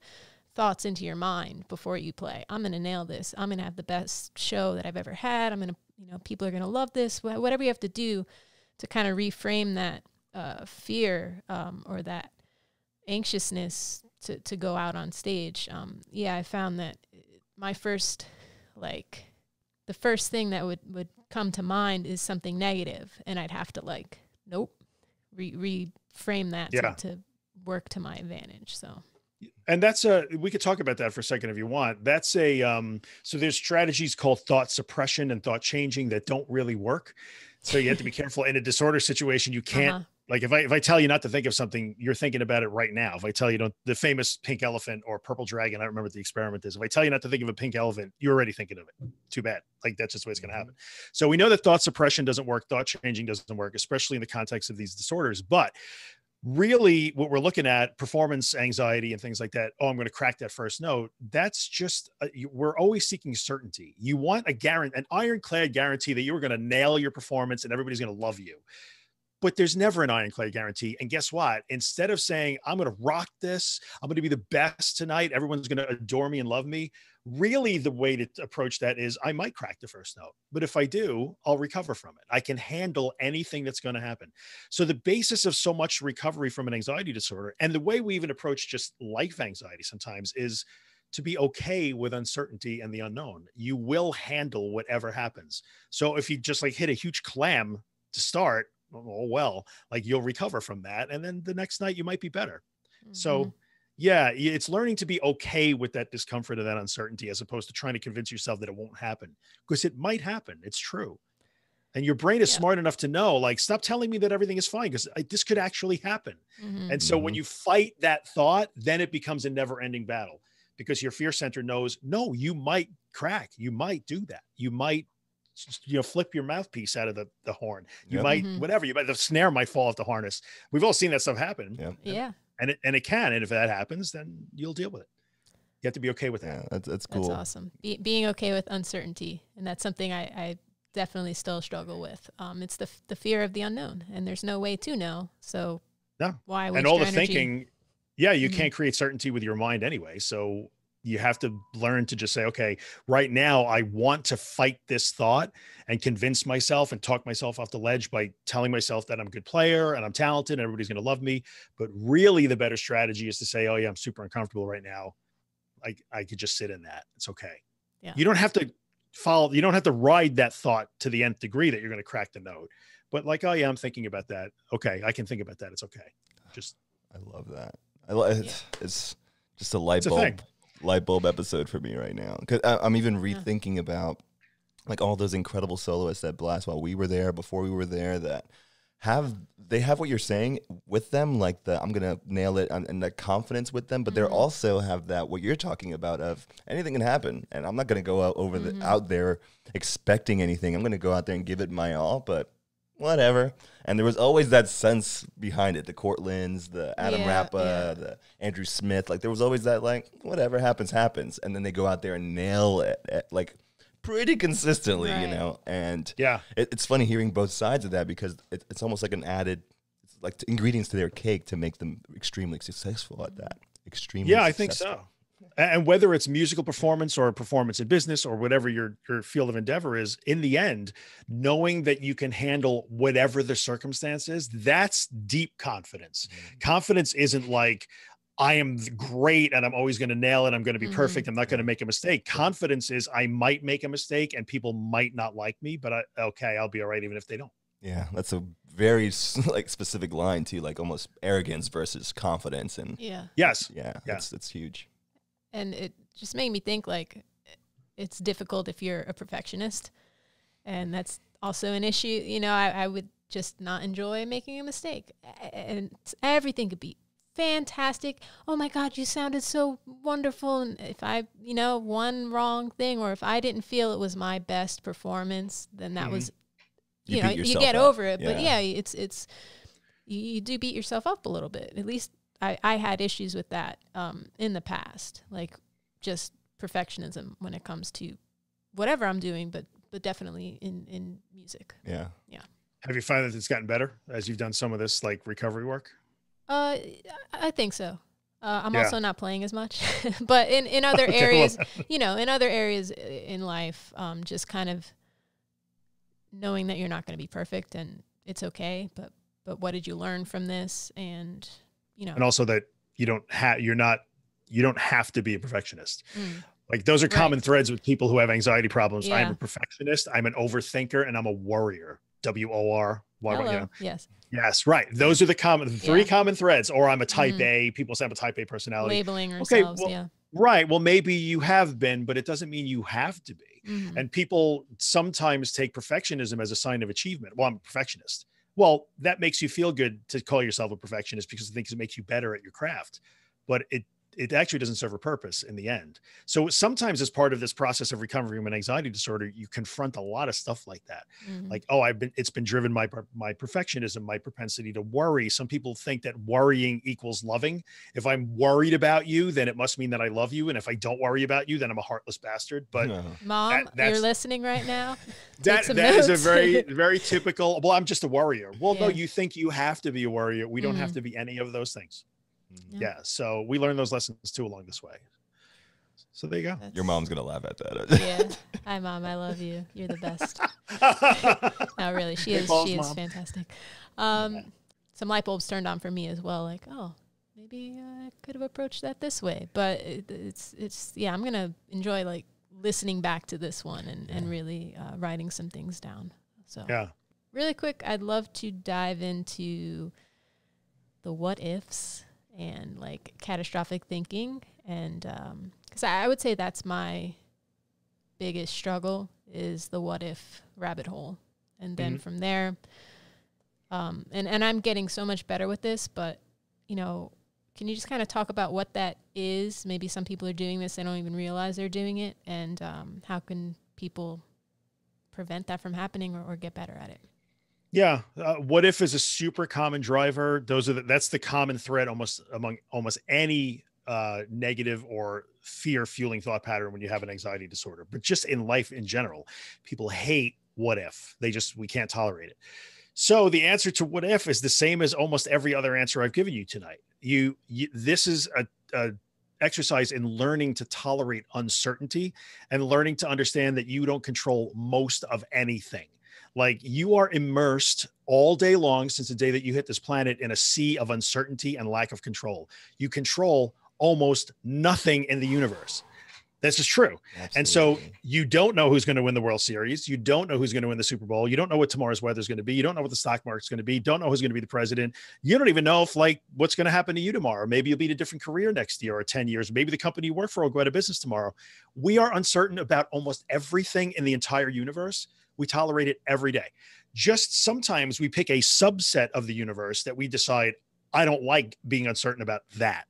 thoughts into your mind before you play. I'm going to nail this. I'm going to have the best show that I've ever had. I'm going to, you know, people are going to love this. Whatever you have to do to kind of reframe that uh, fear um, or that anxiousness to, to go out on stage. Um, yeah, I found that my first, like, the first thing that would, would come to mind is something negative, and I'd have to, like, nope, re- reframe that Yeah. to, to work to my advantage. So, and that's a we could talk about that for a second if you want that's a um so there's strategies called thought suppression and thought changing that don't really work so you have to be careful in a disorder situation you can't uh-huh. Like if i if i tell you not to think of something you're thinking about it right now. If i tell you don't the famous pink elephant or purple dragon i don't remember what the experiment is. If i tell you not to think of a pink elephant you're already thinking of it. Too bad. Like that's just the way it's going to happen so we know that thought suppression doesn't work thought changing doesn't work especially in the context of these disorders. But really what we're looking at performance anxiety and things like that oh i'm going to crack that first note that's just uh, you, we're always seeking certainty. You want a guarantee an ironclad guarantee that you're going to nail your performance and everybody's going to love you but there's never an ironclad guarantee and guess what instead of saying i'm going to rock this i'm going to be the best tonight everyone's going to adore me and love me really the way to approach that is i might crack the first note but if i do i'll recover from it i can handle anything that's going to happen so the basis of so much recovery from an anxiety disorder and the way we even approach just life anxiety sometimes is to be okay with uncertainty and the unknown. You will handle whatever happens. So if you just like hit a huge clam to start, oh well, like you'll recover from that and then the next night you might be better. So Mhm. yeah, it's learning to be okay with that discomfort and that uncertainty as opposed to trying to convince yourself that it won't happen because it might happen. It's true. And your brain is Yeah. smart enough to know, like, stop telling me that everything is fine because this could actually happen. Mhm. And so when Mhm. you fight that thought, then it becomes a never ending battle because your fear center knows, no, you might crack. You might do that. You might, s- you know, flip your mouthpiece out of the, the horn. You Yep. might, Mhm. whatever, you might, the snare might fall off the harness. We've all seen that stuff happen. Yep. yeah, And it, and it can. And if that happens, then you'll deal with it. You have to be okay with that. Yeah, that's that's that's awesome. Be, being okay with uncertainty, and that's something I, I definitely still struggle with. Um, it's the the fear of the unknown, and there's no way to know. So Yeah. why waste and all your the energy? thinking yeah you Mhm. can't create certainty with your mind anyway so you have to learn to just say okay right now i want to fight this thought and convince myself and talk myself off the ledge by telling myself that i'm a good player and i'm talented and everybody's going to love me. But really the better strategy is to say oh yeah i'm super uncomfortable right now. I, I could just sit in that. It's okay. Yeah. you don't have to follow you don't have to ride that thought to the nth degree that you're going to crack the note but like oh yeah i'm thinking about that. Okay i can think about that. It's okay. Just I love that. I lo- it's, it's just a light It's a bulb thing. Light bulb episode for me right now because I'm even Yeah. rethinking about like all those incredible soloists that blast while we were there before we were there that have they have what you're saying with them like the I'm gonna nail it and, and that confidence with them but they're Mhm. also have that what you're talking about of anything can happen and I'm not gonna go out over Mhm. the out there expecting anything I'm gonna go out there and give it my all but whatever. And there was always that sense behind it. The Cortlands, the Adam Yeah, Rapa, yeah. the Andrew Smith. Like there was always that like whatever happens happens, and then they go out there and nail it, eh, like pretty consistently, you know. And yeah it, it's funny hearing both sides of that because it, it's almost like an added, like t- ingredients to their cake to make them extremely successful at that. Extremely. Yeah, I think so. A- And whether it's musical performance or performance in business or whatever your your field of endeavor is, in the end, knowing that you can handle whatever the circumstance is, that's deep confidence. Confidence isn't like I am great and I'm always going to nail it. I'm going to be Mhm. perfect. I'm not going to make a mistake. Confidence is I might make a mistake and people might not like me, but I, okay, I'll be all right even if they don't. Yeah, that's a very like specific line too, like almost arrogance versus confidence, and yeah, Yes. yeah, Yeah. that's that's huge. And it just made me think like it's difficult if you're a perfectionist, and that's also an issue. You know, I, I would just not enjoy making a mistake, and everything could be fantastic. Oh my God, you sounded so wonderful. And if I, you know, one wrong thing, or if I didn't feel it was my best performance, then that Mhm. was, You you, know, you get up. over it. But Yeah. yeah, it's it's you, you do beat yourself up a little bit. At least I, I had issues with that um, in the past, like just perfectionism when it comes to whatever I'm doing, but but definitely in in music. Yeah. Yeah. Have you found that it's gotten better as you've done some of this like recovery work? Uh, I think so. Uh, I'm Yeah. also not playing as much, but in in other Okay, well- areas, you know, in other areas in life, um, just kind of knowing that you're not going to be perfect and it's okay, but but what did you learn from this? And you know, And also that you don't have you're not you don't have to be a perfectionist. mm, Like those are common Right. threads with people who have anxiety problems. I'm a perfectionist, I'm an overthinker, and I'm a warrior. W O R. Why hello, you know? yes, Yes, right. Those are the common three Yeah. common threads. Or I'm a type Mhm. A. People say I'm a type A personality. labeling Okay, ourselves, well, yeah. Right. Well, maybe you have been, but it doesn't mean you have to be. Mhm. And people sometimes take perfectionism as a sign of achievement. Well, I'm a perfectionist. Well, that makes you feel good to call yourself a perfectionist because it thinks it makes you better at your craft. But it it actually doesn't serve a purpose in the end. So sometimes as part of this process of recovery from an anxiety disorder, you confront a lot of stuff like that. Mhm. Like, oh, I've been it's been driven by my perfectionism, my propensity to worry. Some people think that worrying equals loving. If I'm worried about you, then it must mean that I love you. And if I don't worry about you, then I'm a heartless bastard. But No. Mom, that- you're that's- listening right now. that some that is a very very typical well i'm just a worrier well no you think you have to be a warrior we don't have Mhm. to be any of those things Yeah. yeah so we learned those lessons too along this way so there you go Your mom's gonna laugh at that. Yeah. Hi, mom. I love you. You're the best. No, really, she Hey, is. Paul's She is mom. fantastic. Um, some light bulbs turned on for me as well. Like, oh, maybe I could have approached that this way. But it, it's it's yeah. I'm gonna enjoy like listening back to this one and and really uh, writing some things down. So yeah really quick, I'd love to dive into the what ifs and like catastrophic thinking, and because I, I would say that's my biggest struggle is the what if rabbit hole, and then Mhm. from there, um, and and I'm getting so much better with this, but you know. Can you just kind of talk about what that is? Maybe some people are doing this; they don't even realize they're doing it, and um, how can people prevent that from happening or, or get better at it? Yeah uh, what if is a super common driver? Those are the, that's the common thread almost among almost any uh, negative or fear fueling thought pattern when you have an anxiety disorder but just in life in general people hate what if. They just we can't tolerate it. So the answer to what if is the same as almost every other answer i've given you tonight. You, you this is a, a exercise in learning to tolerate uncertainty and learning to understand that you don't control most of anything like you are immersed all day long since the day that you hit this planet in a sea of uncertainty and lack of control. You control almost nothing in the universe. This is true. And so you don't know who's going to win the World Series. You don't know who's going to win the Super Bowl. You don't know what tomorrow's weather is going to be. You don't know what the stock market's going to be. Don't know who's going to be the president. You don't even know if like what's going to happen to you tomorrow. Maybe you'll be in a different career next year or 10 years. Maybe the company you work for will go out of business tomorrow. We are uncertain about almost everything in the entire universe. We tolerate it every day. Just sometimes we pick a subset of the universe that we decide, I don't like being uncertain about that.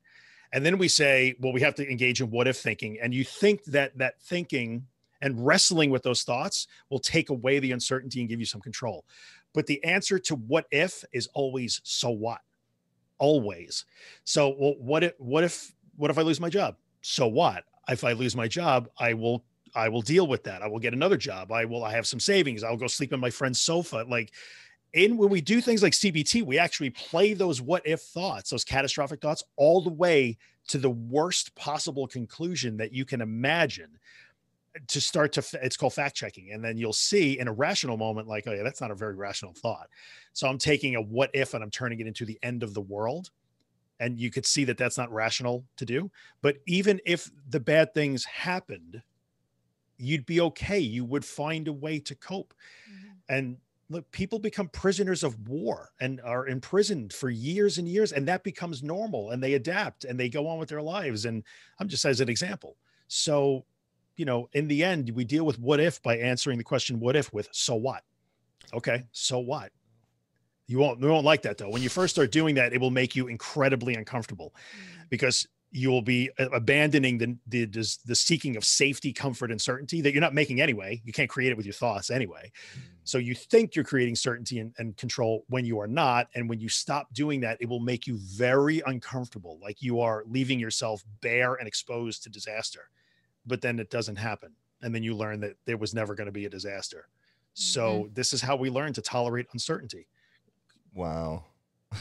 And then we say, well, we have to engage in what if thinking. And you think that that thinking and wrestling with those thoughts will take away the uncertainty and give you some control. But the answer to what if is always so what? Always. So, well, what if what if what if I lose my job? So what? If I lose my job, I will I will deal with that. I will get another job. I will I have some savings. I'll go sleep on my friend's sofa. Like in when we do things like CBT, we actually play those what if thoughts, those catastrophic thoughts, all the way to the worst possible conclusion that you can imagine to start to it's called fact checking and then you'll see in a rational moment like oh yeah that's not a very rational thought so i'm taking a what if and i'm turning it into the end of the world and you could see that that's not rational to do but even if the bad things happened you'd be okay you would find a way to cope. Mm-hmm. And look people become prisoners of war and are imprisoned for years and years and that becomes normal and they adapt and they go on with their lives. And i'm just as an example. So you know in the end we deal with what if by answering the question what if with so what? Okay so what? You won't you won't like that though. When you first start doing that it will make you incredibly uncomfortable mm-hmm. because you will be uh, abandoning the, the the the seeking of safety, comfort, and certainty that you're not making anyway. You can't create it with your thoughts anyway. Mm. So you think you're creating certainty and, and control when you are not. And when you stop doing that, it will make you very uncomfortable, like you are leaving yourself bare and exposed to disaster. But then it doesn't happen. And then you learn that there was never going to be a disaster. So mm-hmm. this is how we learn to tolerate uncertainty. Wow.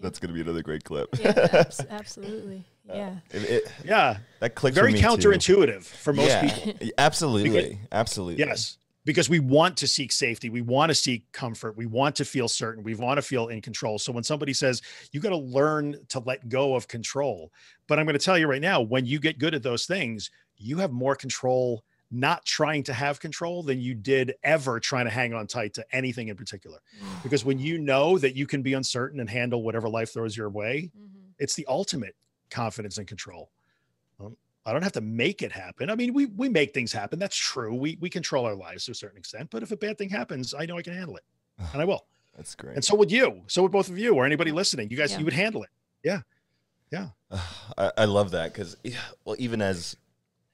That's going to be another great clip. yeah, abs- absolutely. Yeah. It- it- Yeah. that clicked Very for me too. counterintuitive for most Yeah, people. Absolutely. Absolutely. Yes. Because we want to seek safety. We want to seek comfort. We want to feel certain. We want to feel in control. So when somebody says, you got to learn to let go of control. But I'm going to tell you right now, when you get good at those things, you have more control not trying to have control than you did ever trying to hang on tight to anything in particular. Because when you know that you can be uncertain and handle whatever life throws your way, Mhm. it's the ultimate confidence and control. Um, I don't have to make it happen. I mean, we we make things happen. That's true. We we control our lives to a certain extent. But if a bad thing happens, I know I can handle it, and I will. That's great. And so would you. So would both of you, or anybody listening. You guys, Yeah. you would handle it. Yeah. Yeah. I, I love that because, well, even as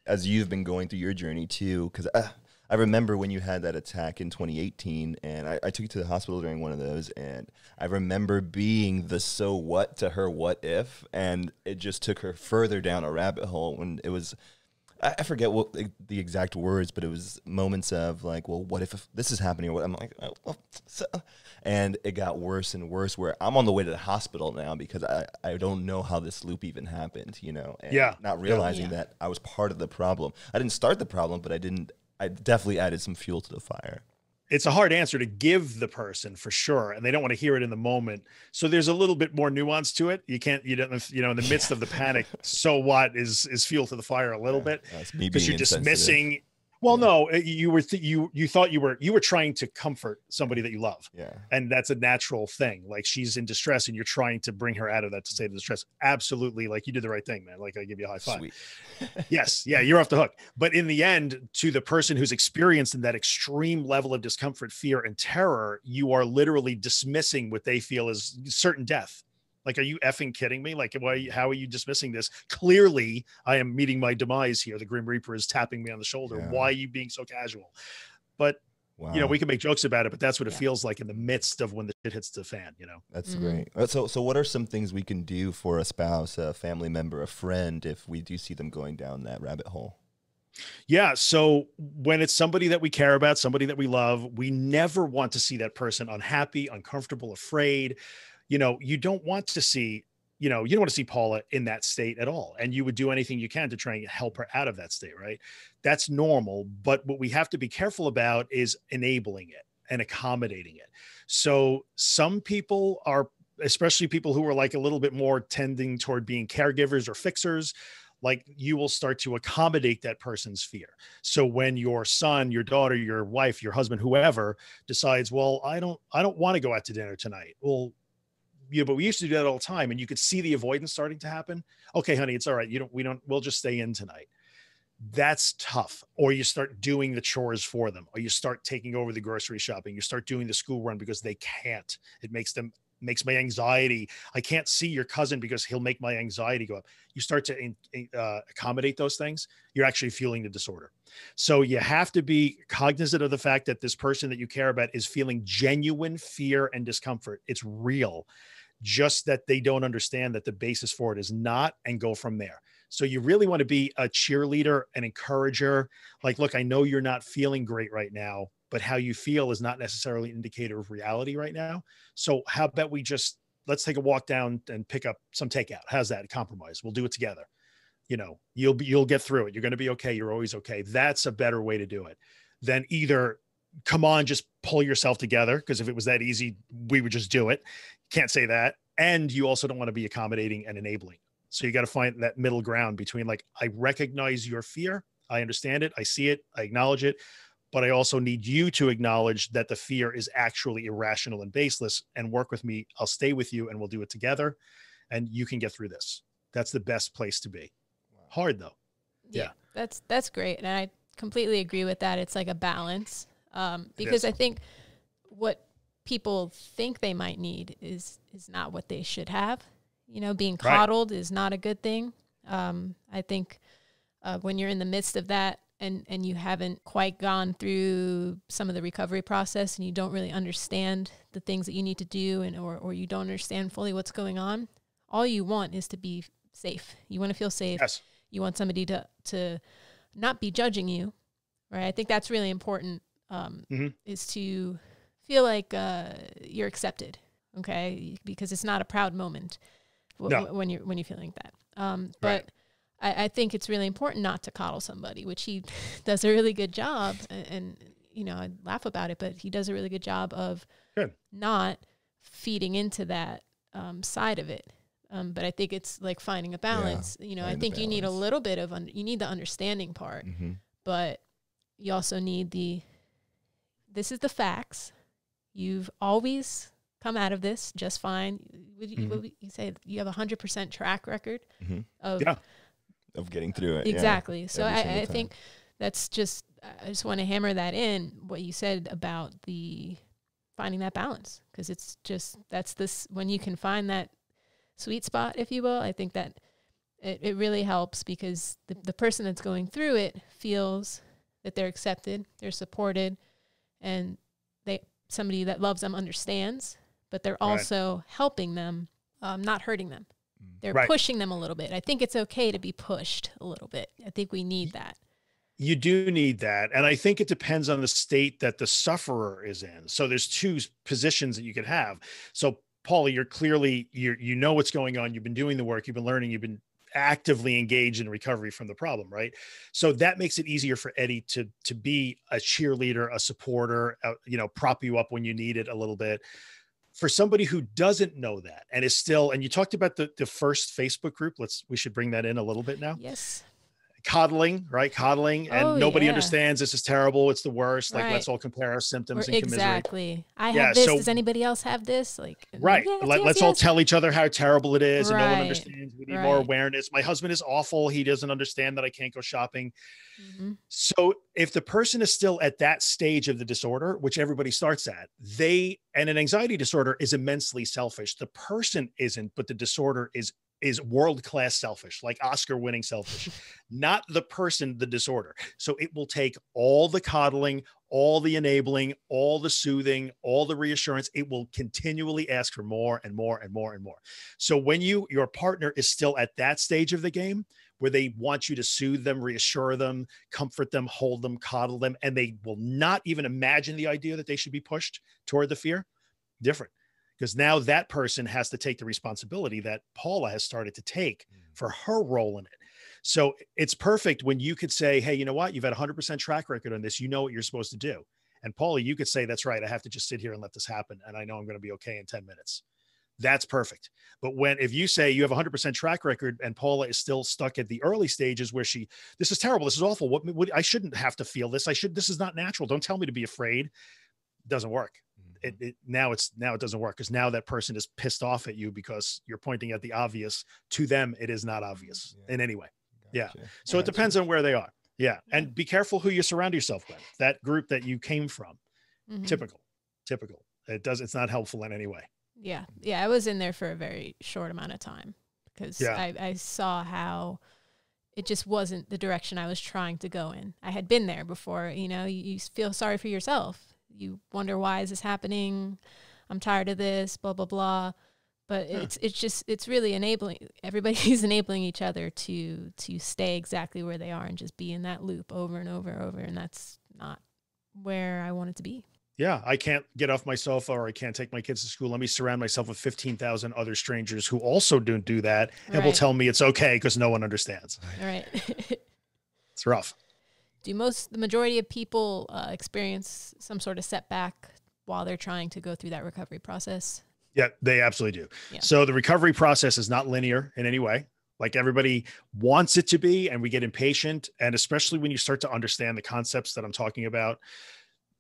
as you've been going through your journey too, because uh, I remember when you had that attack in 2018, and I, I took you to the hospital during one of those, and I remember being the so what to her what if, and it just took her further down a rabbit hole when it was. I I forget what the- the exact words, but it was moments of like, well, what if this is happening? Or what? I'm like, oh, well, so, and it got worse and worse. Where I'm on the way to the hospital now because I, I don't know how this loop even happened, you know. And Yeah. Not realizing Yeah. that I was part of the problem. I didn't start the problem, but I didn't. I definitely added some fuel to the fire. It's a hard answer to give the person for sure, and they don't want to hear it in the moment. So there's a little bit more nuance to it. You can't, you don't, you know, in the midst of the panic. So what is is fuel to the fire a little bit? Because you're dismissing. Well, no, uh, you were th- you you thought you were you were trying to comfort somebody that you love, Yeah. and that's a natural thing. Like she's in distress, and you're trying to bring her out of that to state of distress. Absolutely, like you did the right thing, man. Like I give you a high five. Sweet. Yes, yeah, you're off the hook. But in the end, to the person who's experienced in that extreme level of discomfort, fear, and terror, you are literally dismissing what they feel is certain death. Like, are you effing kidding me? Like, why? How are you dismissing this? Clearly, I am meeting my demise here. The Grim Reaper is tapping me on the shoulder. Yeah. Why are you being so casual? But Wow. you know, we can make jokes about it, but that's what it Yeah. feels like in the midst of when the shit hits the fan. You know. That's Mhm. great. Uh, So, so what are some things we can do for a spouse, a family member, a friend, if we do see them going down that rabbit hole? Yeah. So when it's somebody that we care about, somebody that we love, we never want to see that person unhappy, uncomfortable, afraid. You know, you don't want to see, you know, you don't want to see Paula in that state at all. And you would do anything you can to try and help her out of that state, right? That's normal. But what we have to be careful about is enabling it and accommodating it. So some people are, especially people who are like a little bit more tending toward being caregivers or fixers, like you will start to accommodate that person's fear. So when your son, your daughter, your wife, your husband, whoever decides, well, I don't, I don't want to go out to dinner tonight. Well, yeah, but we used to do that all the time, and you could see the avoidance starting to happen. Okay, honey, it's all right. You don't, we don't, we'll just stay in tonight. That's tough. Or you start doing the chores for them, or you start taking over the grocery shopping. You start doing the school run because they can't. It makes them makes my anxiety. I can't see your cousin because he'll make my anxiety go up. You start to in- uh, accommodate those things. You're actually fueling the disorder. So you have to be cognizant of the fact that this person that you care about is feeling genuine fear and discomfort. It's real, just that they don't understand that the basis for it is not, and go from there. So you really want to be a cheerleader, an encourager. Like, look, I know you're not feeling great right now, but how you feel is not necessarily an indicator of reality right now. So how about we just let's take a walk down and pick up some takeout. How's that? Compromise. We'll do it together. You know, you'll be you'll get through it. You're going to be okay. You're always okay. That's a better way to do it than either come on, just pull yourself together. Because if it was that easy, we would just do it. Can't say that. And you also don't want to be accommodating and enabling. So you got to find that middle ground between like, I recognize your fear. I understand it. I see it. I acknowledge it. But I also need you to acknowledge that the fear is actually irrational and baseless and work with me. I'll stay with you and we'll do it together. And you can get through this. That's the best place to be. Hard though. Yeah. That's that's great. And I completely agree with that. It's like a balance. Um, because. I think what people think they might need is is not what they should have. You know, being Right. coddled is not a good thing. Um, I think uh, when you're in the midst of that and and you haven't quite gone through some of the recovery process and you don't really understand the things that you need to do and or or you don't understand fully what's going on, all you want is to be safe. You want to feel safe. Yes. You want somebody to to not be judging you, right? I think that's really important. Um, Mhm. Is to feel like uh, you're accepted, okay? Because it's not a proud moment w- No. when you're when you're feeling that. Um, but Right. I, I think it's really important not to coddle somebody, which he does a really good job. And, and you know, I laugh about it, but he does a really good job of Good. not feeding into that um, side of it. Um, but I think it's like finding a balance. you know, I think you need a little bit of un- you need the understanding part, Mm-hmm. but you also need the this is the facts. You've always come out of this just fine. Would you, Mhm. would you say you have a hundred percent track record Mhm. of Yeah. Of getting through it. yeah. exactly. So I, I think that's just I just want to hammer that in what you said about the finding that balance because it's just that's this when you can find that sweet spot, if you will. I think that it, it really helps because the, the person that's going through it feels that they're accepted, they're supported, and they somebody that loves them understands, but they're Right. also helping them, um, not hurting them. They're Right. pushing them a little bit. I think it's okay to be pushed a little bit. I think we need that. you do need that and i think it depends on the state that the sufferer is in so there's two positions that you could have so paula you're clearly you you know what's going on you've been doing the work you've been learning you've been actively engaged in recovery from the problem right? So that makes it easier for eddie to to be a cheerleader a supporter uh, you know prop you up when you need it a little bit. For somebody who doesn't know that and is still and you talked about the the first facebook group. Let's we should bring that in a little bit now. Yes. Coddling, right? Coddling, and Oh, nobody yeah. understands this is terrible. It's the worst. Like, Right. let's all compare our Or symptoms and commiserate. exactly. I have Yeah, this. so- Does anybody else have this? Like Right. yes, Let, yes, us all tell each other how terrible it is, and no one understands. We need more awareness. My husband is awful. He doesn't understand that I can't go shopping. Mhm. So if the person is still at that stage of the disorder, which everybody starts at, they and an anxiety disorder is immensely selfish. The person isn't, but the disorder is is world class selfish, like Oscar winning selfish, not the person, the disorder. So it will take all the coddling, all the enabling, all the soothing, all the reassurance. It will continually ask for more and more and more and more. So when you your partner is still at that stage of the game where they want you to soothe them, reassure them, comfort them, hold them, coddle them, and they will not even imagine the idea that they should be pushed toward the fear, different. Because now that person has to take the responsibility that Paula has started to take mm. for her role in it. So it's perfect when you could say, hey, you know what? You've had 100% track record on this. You know what you're supposed to do. And Paula, you could say, that's right. I have to just sit here and let this happen. And I know I'm going to be okay in 10 minutes. That's perfect. But when, if you say you have 100% track record and Paula is still stuck at the early stages where she, this is terrible. This is awful. What, what I shouldn't have to feel this. I should, this is not natural. Don't tell me to be afraid. doesn't work. It, it now it's now it doesn't work because now that person is pissed off at you because you're pointing at the obvious. To them, it is not obvious Yeah. in any way. yeah. Gotcha. So it depends on where they are. Yeah. And be careful who you surround yourself with. That group that you came from. Mhm. Typical. Typical. It does it's not helpful in any way. Yeah, yeah. I was in there for a very short amount of time because Yeah. I, I saw how it just wasn't the direction I was trying to go in. I had been there before. You know, you, you feel sorry for yourself. You wonder why is this happening? I'm tired of this. Blah blah blah. But it's it's just it's really enabling. Everybody's enabling each other to to stay exactly where they are and just be in that loop over and over and over. And that's not where I wanted to be. Yeah, I can't get off my sofa or I can't take my kids to school. Let me surround myself with 15,000 other strangers who also don't do that and will tell me it's okay because no one understands. All right. It's rough. Do most the majority of people uh, experience some sort of setback while they're trying to go through that recovery process Yeah, they absolutely do. Yeah. So the recovery process is not linear in any way. Like everybody wants it to be, and we get impatient. And especially when you start to understand the concepts that I'm talking about,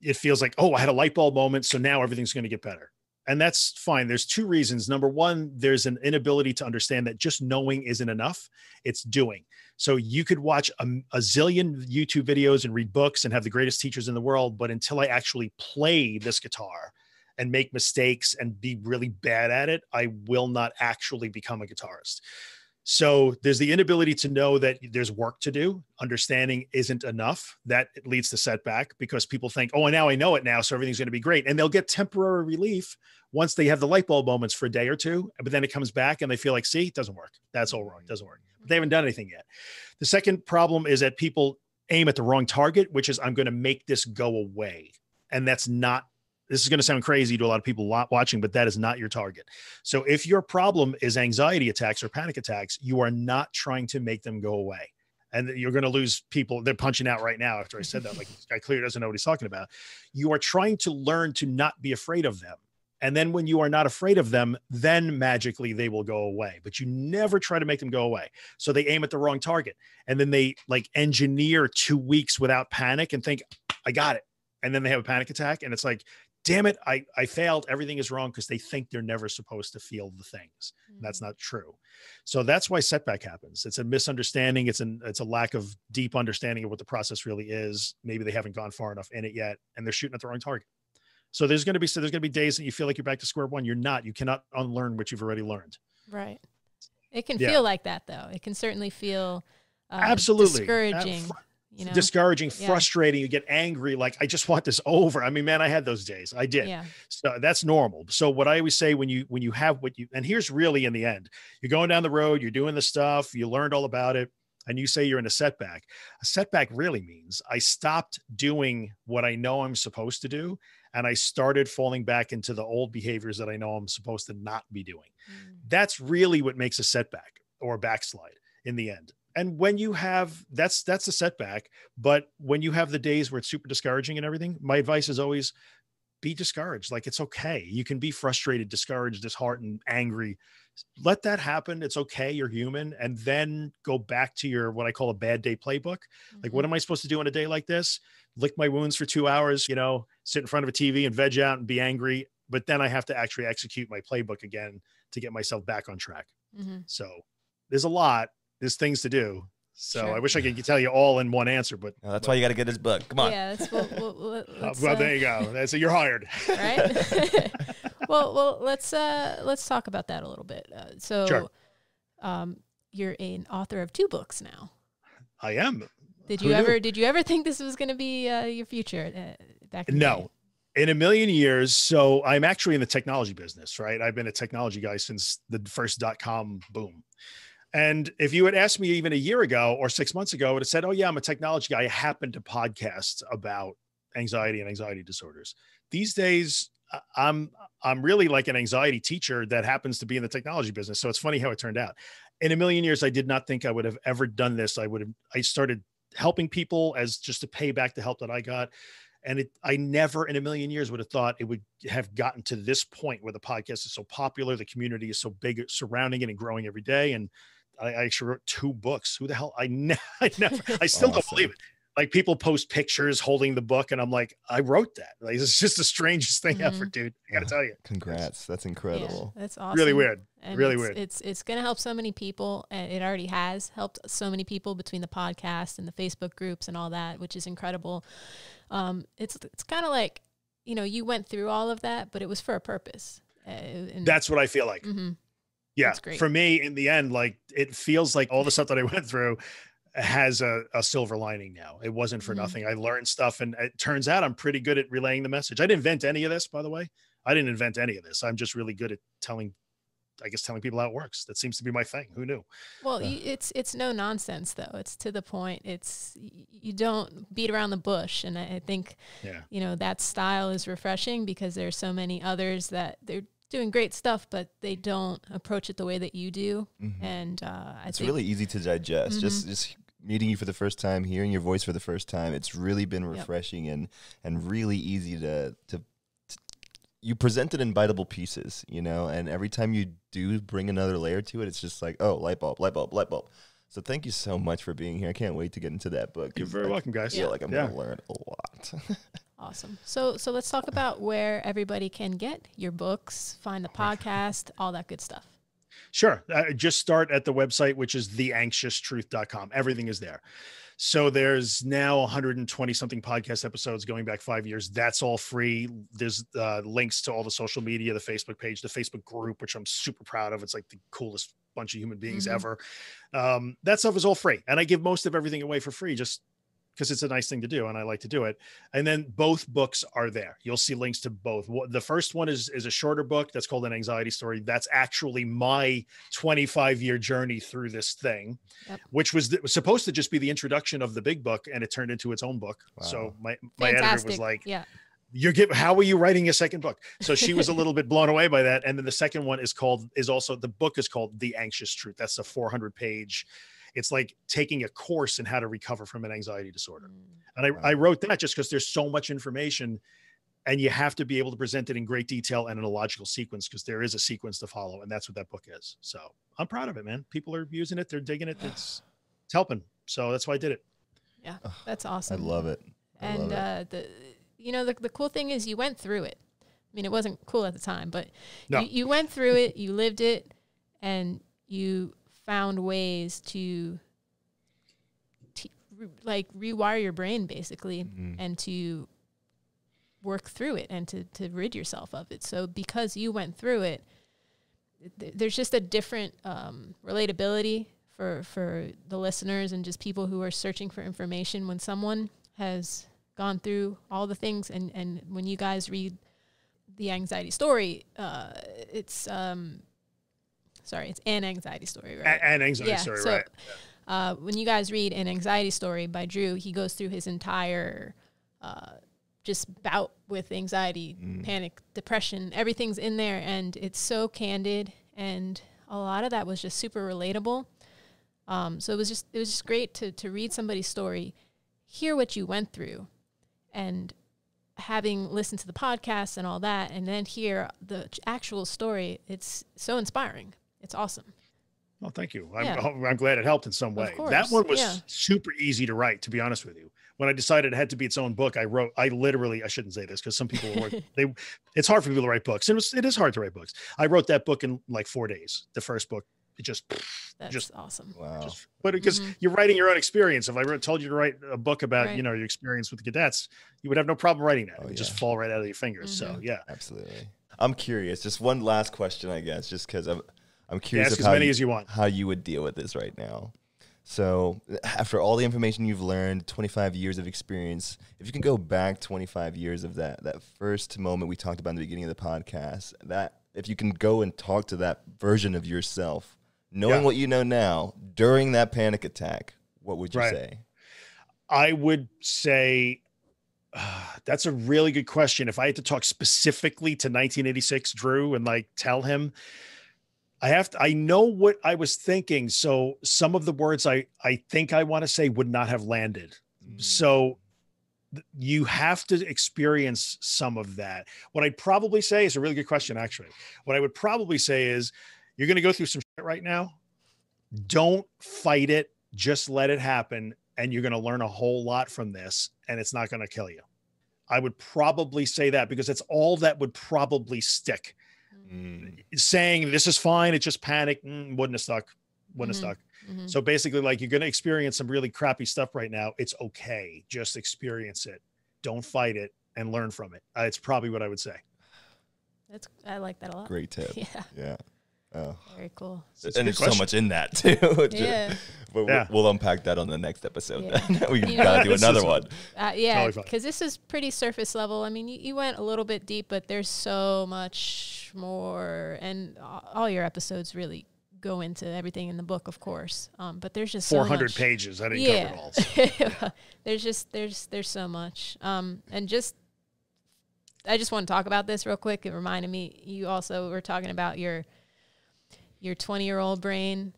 it feels like, oh, I had a light bulb moment. So now everything's going to get better. And that's fine. There's two reasons. Number one, there's an inability to understand that just knowing isn't enough, it's doing. So you could watch a, a zillion YouTube videos and read books and have the greatest teachers in the world. But until I actually play this guitar, and make mistakes and be really bad at it, I will not actually become a guitarist. So there's the inability to know that there's work to do. Understanding isn't enough. That leads to setback because people think, oh, now I know it now, so everything's going to be great, and they'll get temporary relief once they have the light bulb moments for a day or two. But then it comes back, and they feel like, see, it doesn't work. That's all wrong. It doesn't work. But they haven't done anything yet. The second problem is that people aim at the wrong target, which is I'm going to make this go away, and that's not this is going to sound crazy to a lot of people watching, but that is not your target. So if your problem is anxiety attacks or panic attacks, you are not trying to make them go away. And you're going to lose people. They're punching out right now after I said that. Like this guy clearly doesn't know what he's talking about. You are trying to learn to not be afraid of them. And then when you are not afraid of them, then magically they will go away. But you never try to make them go away. So they aim at the wrong target. And then they like engineer two weeks without panic and think, I got it. And then they have a panic attack. And it's like, damn it, I, I failed. Everything is wrong because they think they're never supposed to feel the things. Mm-hmm. That's not true. So that's why setback happens. It's a misunderstanding. It's an it's a lack of deep understanding of what the process really is. Maybe they haven't gone far enough in it yet, and they're shooting at the wrong target. So there's going to be so there's going to be days that you feel like you're back to square one. You're not. You cannot unlearn what you've already learned. Right. It can yeah. feel like that though. It can certainly feel uh, absolutely discouraging. You know? discouraging, yeah. frustrating. You get angry, like I just want this over. I mean, man, I had those days. I did. Yeah. So that's normal. So what I always say when you when you have what you and here's really in the end, you're going down the road, you're doing the stuff, you learned all about it, and you say you're in a setback. A setback really means I stopped doing what I know I'm supposed to do. And I started falling back into the old behaviors that I know I'm supposed to not be doing. Mm. That's really what makes a setback or a backslide in the end and when you have that's that's a setback but when you have the days where it's super discouraging and everything my advice is always be discouraged. Like it's okay. You can be frustrated discouraged disheartened angry. Let that happen. It's okay. You're human. And then go back to your what i call a bad day playbook. Mm-hmm. like what mm-hmm. am i supposed to do on a day like this? Lick my wounds for two hours you know sit in front of a tv and veg out and be angry. But then i have to actually execute my playbook again to get myself back on track. Mm-hmm. so there's a lot there's things to do. So sure. I wish I could tell you all in one answer, but no, that's but, why you got to get this book. Come on. Yeah, that's what, what, what, uh, well, there you go. That's you're hired. Right. well, well, let's uh, let's talk about that a little bit. Uh, so, sure. um, you're an author of two books now. I am. Did you Who ever knew? did you ever think this was going to be uh, your future uh, back? In no, in a million years. So I'm actually in the technology business, right? I've been a technology guy since the first dot com boom. And if you had asked me even a year ago or six months ago, I would have said, Oh, yeah, I'm a technology guy. I happen to podcast about anxiety and anxiety disorders. These days, I'm I'm really like an anxiety teacher that happens to be in the technology business. So it's funny how it turned out. In a million years, I did not think I would have ever done this. I would have I started helping people as just to pay back the help that I got. And it, I never in a million years would have thought it would have gotten to this point where the podcast is so popular, the community is so big surrounding it and growing every day. And I, I actually wrote two books. Who the hell? I, ne- I never, I still awesome. don't believe it. Like people post pictures holding the book, and I'm like, I wrote that. Like it's just the strangest thing mm-hmm. ever, dude. I gotta tell you. Congrats, that's incredible. Yeah, that's awesome. Really weird. And really it's, weird. It's it's gonna help so many people, and it already has helped so many people between the podcast and the Facebook groups and all that, which is incredible. Um, it's it's kind of like you know you went through all of that, but it was for a purpose. Uh, That's what I feel like. Mm-hmm yeah for me in the end like it feels like all the stuff that i went through has a, a silver lining now it wasn't for mm-hmm. nothing i learned stuff and it turns out i'm pretty good at relaying the message i didn't invent any of this by the way i didn't invent any of this i'm just really good at telling I guess telling people how it works. That seems to be my thing. Who knew? Well, you, it's it's no nonsense though. It's to the point. It's you don't beat around the bush, and I, I think yeah. you know that style is refreshing because there's so many others that they're doing great stuff, but they don't approach it the way that you do. Mm-hmm. And uh, it's think, really easy to digest. Mm-hmm. Just just meeting you for the first time, hearing your voice for the first time, it's really been refreshing yep. and and really easy to, to to. you present it in biteable pieces, you know, and every time you do bring another layer to it, it's just like, oh, light bulb, light bulb, light bulb. So thank you so much for being here. I can't wait to get into that book. You're very I welcome, guys. I feel yeah. like I'm yeah. gonna learn a lot. Awesome. So so let's talk about where everybody can get your books, find the podcast, all that good stuff. Sure. Uh, just start at the website, which is theanxioustruth.com. Everything is there. So there's now 120 something podcast episodes going back five years. That's all free. There's uh, links to all the social media, the Facebook page, the Facebook group, which I'm super proud of. It's like the coolest bunch of human beings Mhm. ever. Um, that stuff is all free, and I give most of everything away for free just because it's a nice thing to do, and I like to do it. And then both books are there. You'll see links to both. The first one is is a shorter book that's called an anxiety story. That's actually my 25 year journey through this thing, Yep. which was, th- was supposed to just be the introduction of the big book, and it turned into its own book. So Wow. my my editor was like, yeah. you're giving how are you writing a second book so she was a little bit blown away by that and then the second one is called is also the book is called the anxious truth that's a 400 page it's like taking a course in how to recover from an anxiety disorder Mm. and i, Wow. I wrote that just because there's so much information and you have to be able to present it in great detail and in a logical sequence because there is a sequence to follow and that's what that book is so i'm proud of it man people are using it they're digging it it's it's helping so that's why i did it Yeah. Ugh, That's I awesome. love it. I and love it. uh, the you know the, the cool thing is you went through it i mean it wasn't cool at the time but No. you, you went through it you lived it and you found ways to t- re- like rewire your brain basically Mhm. and to work through it and to, to rid yourself of it so because you went through it th- there's just a different um, relatability for for the listeners and just people who are searching for information when someone has gone through all the things and and when you guys read the anxiety story uh it's um sorry it's an anxiety story right A- and anxiety story so right uh, when you guys read an anxiety story by Drew, he goes through his entire uh, just bout with anxiety, Mm. panic, depression. Everything's in there, and it's so candid, and a lot of that was just super relatable. Um, so it was just it was just great to to read somebody's story, hear what you went through, and having listened to the podcast and all that, and then hear the actual story. It's so inspiring. It's awesome. Oh, thank you. I'm, Yeah. I'm glad it helped in some way. that one was yeah. super easy to write, to be honest with you. When I decided it had to be its own book, I wrote, I literally, I shouldn't say this because some people were, they, it's hard for people to write books. It was, it is hard to write books. I wrote that book in like four days. The first book, it just, That's Just- awesome. Wow. just, but because Mhm. you're writing your own experience. If I wrote, told you to write a book about, Right. you know, your experience with the cadets, you would have no problem writing that. Oh, it would just fall right out of your fingers. So Mhm. yeah, Absolutely. I'm curious. Just one last question, I guess, just because I'm I'm curious ask as how many you, as you want. how you would deal with this right now. So, after all the information you've learned, 25 years of experience, if you can go back 25 years of that that first moment we talked about in the beginning of the podcast, that if you can go and talk to that version of yourself, knowing Yeah. what you know now during that panic attack, what would you Right. say? I would say uh, that's a really good question. If I had to talk specifically to 1986 Drew and like tell him, I have to, I know what I was thinking. So some of the words I, I think I want to say would not have landed. Mm. So th- you have to experience some of that. What I'd probably say is a really good question, actually. What I would probably say is you're going to go through some shit right now. Don't fight it. Just let it happen. And you're going to learn a whole lot from this, and it's not going to kill you. I would probably say that because it's all that would probably stick. Mm. Saying this is fine, it's just panic, mm, wouldn't have stuck, wouldn't Mhm. have stuck. Mhm. So basically, like you're going to experience some really crappy stuff right now. It's okay. Just experience it. Don't fight it and learn from it. Uh, it's probably what I would say. That's I like that a lot. Great tip. Yeah, Yeah. Oh. very cool. It's a and good there's so much in that too. Yeah. but Yeah. we'll, we'll unpack that on the next episode. Yeah. Then. we You gotta know- do another one. Uh, yeah, Totally because this is pretty surface level. I mean, you, you went a little bit deep, but there's so much more, and all your episodes really go into everything in the book, of course. Um, but there's just so 400 much. pages. I didn't yeah. cover it all. so. there's just there's there's so much. Um, and just I just want to talk about this real quick. It reminded me you also were talking about your your 20 year old brain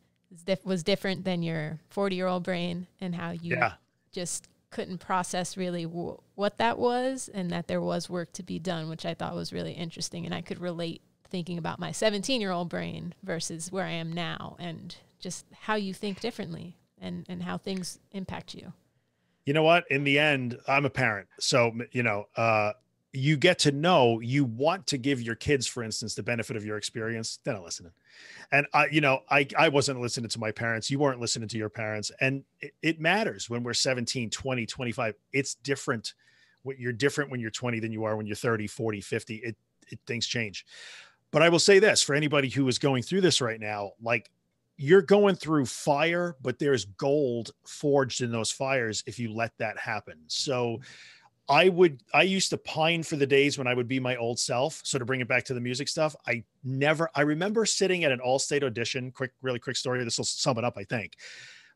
was different than your 40 year old brain, and how you Yeah. just couldn't process really w- what that was, and that there was work to be done, which I thought was really interesting, and I could relate thinking about my 17 year old brain versus where I am now, and just how you think differently, and and how things impact you. You know what? In the end, I'm a parent. So, you know, uh, you get to know you want to give your kids, for instance, the benefit of your experience. They're not listening. And I, you know, I, I wasn't listening to my parents. You weren't listening to your parents. And it, it matters when we're 17, 20, 25. It's different. What You're different when you're 20 than you are when you're 30, 40, 50. It, it things change. But I will say this for anybody who is going through this right now, like you're going through fire, but there's gold forged in those fires if you let that happen. So mm-hmm. I would I used to pine for the days when I would be my old self. So to bring it back to the music stuff, I never I remember sitting at an all-state audition, quick really quick story, this will sum it up I think.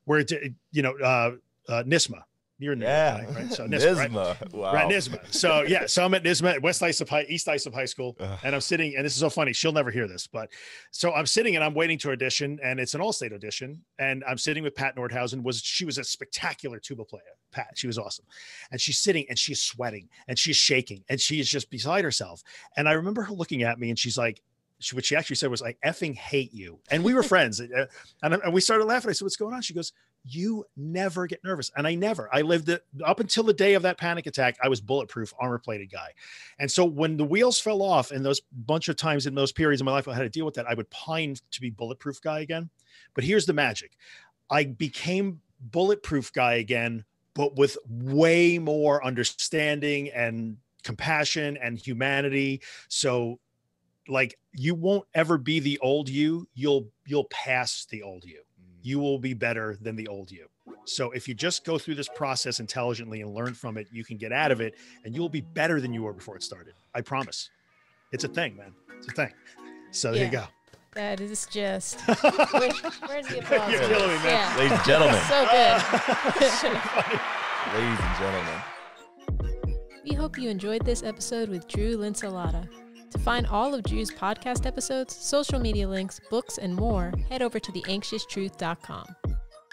Where it, you know uh, uh NYSSMA you're in yeah, right? So NYSSMA, right? wow. right? NYSSMA. So yeah, so I'm at NYSSMA at West Islip High, East Islip High School, and I'm sitting, and this is so funny. She'll never hear this, but so I'm sitting and I'm waiting to audition, and it's an all-state audition, and I'm sitting with Pat Nordhausen. Was she was a spectacular tuba player, Pat. She was awesome, and she's sitting and she's sweating and she's shaking and she is just beside herself. And I remember her looking at me, and she's like, she, what she actually said was, "I effing hate you." And we were friends, and, and we started laughing. I said, "What's going on?" She goes, "You never get nervous," and I never. I lived it up until the day of that panic attack. I was bulletproof, armor plated guy, and so when the wheels fell off, and those bunch of times in those periods of my life I had to deal with that, I would pine to be bulletproof guy again. But here's the magic: I became bulletproof guy again, but with way more understanding and compassion and humanity. So like you won't ever be the old you you'll you'll pass the old you. You will be better than the old you. So if you just go through this process intelligently and learn from it you can get out of it and you'll be better than you were before it started. I promise. It's a thing man. It's a thing. So there yeah. you go. That is just Where, where's the applause? You're killing me, man. Yeah. ladies and gentlemen. So good. So ladies and gentlemen. We hope you enjoyed this episode with drew linsalata. to find all of Drew's podcast episodes, social media links, books, and more, head over to theanxioustruth.com.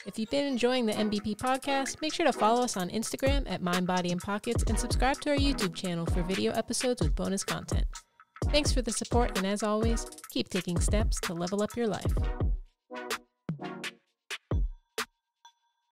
If you've been enjoying the MBP podcast, make sure to follow us on Instagram at Mind, Body, and Pockets and subscribe to our YouTube channel for video episodes with bonus content. Thanks for the support, and as always, keep taking steps to level up your life.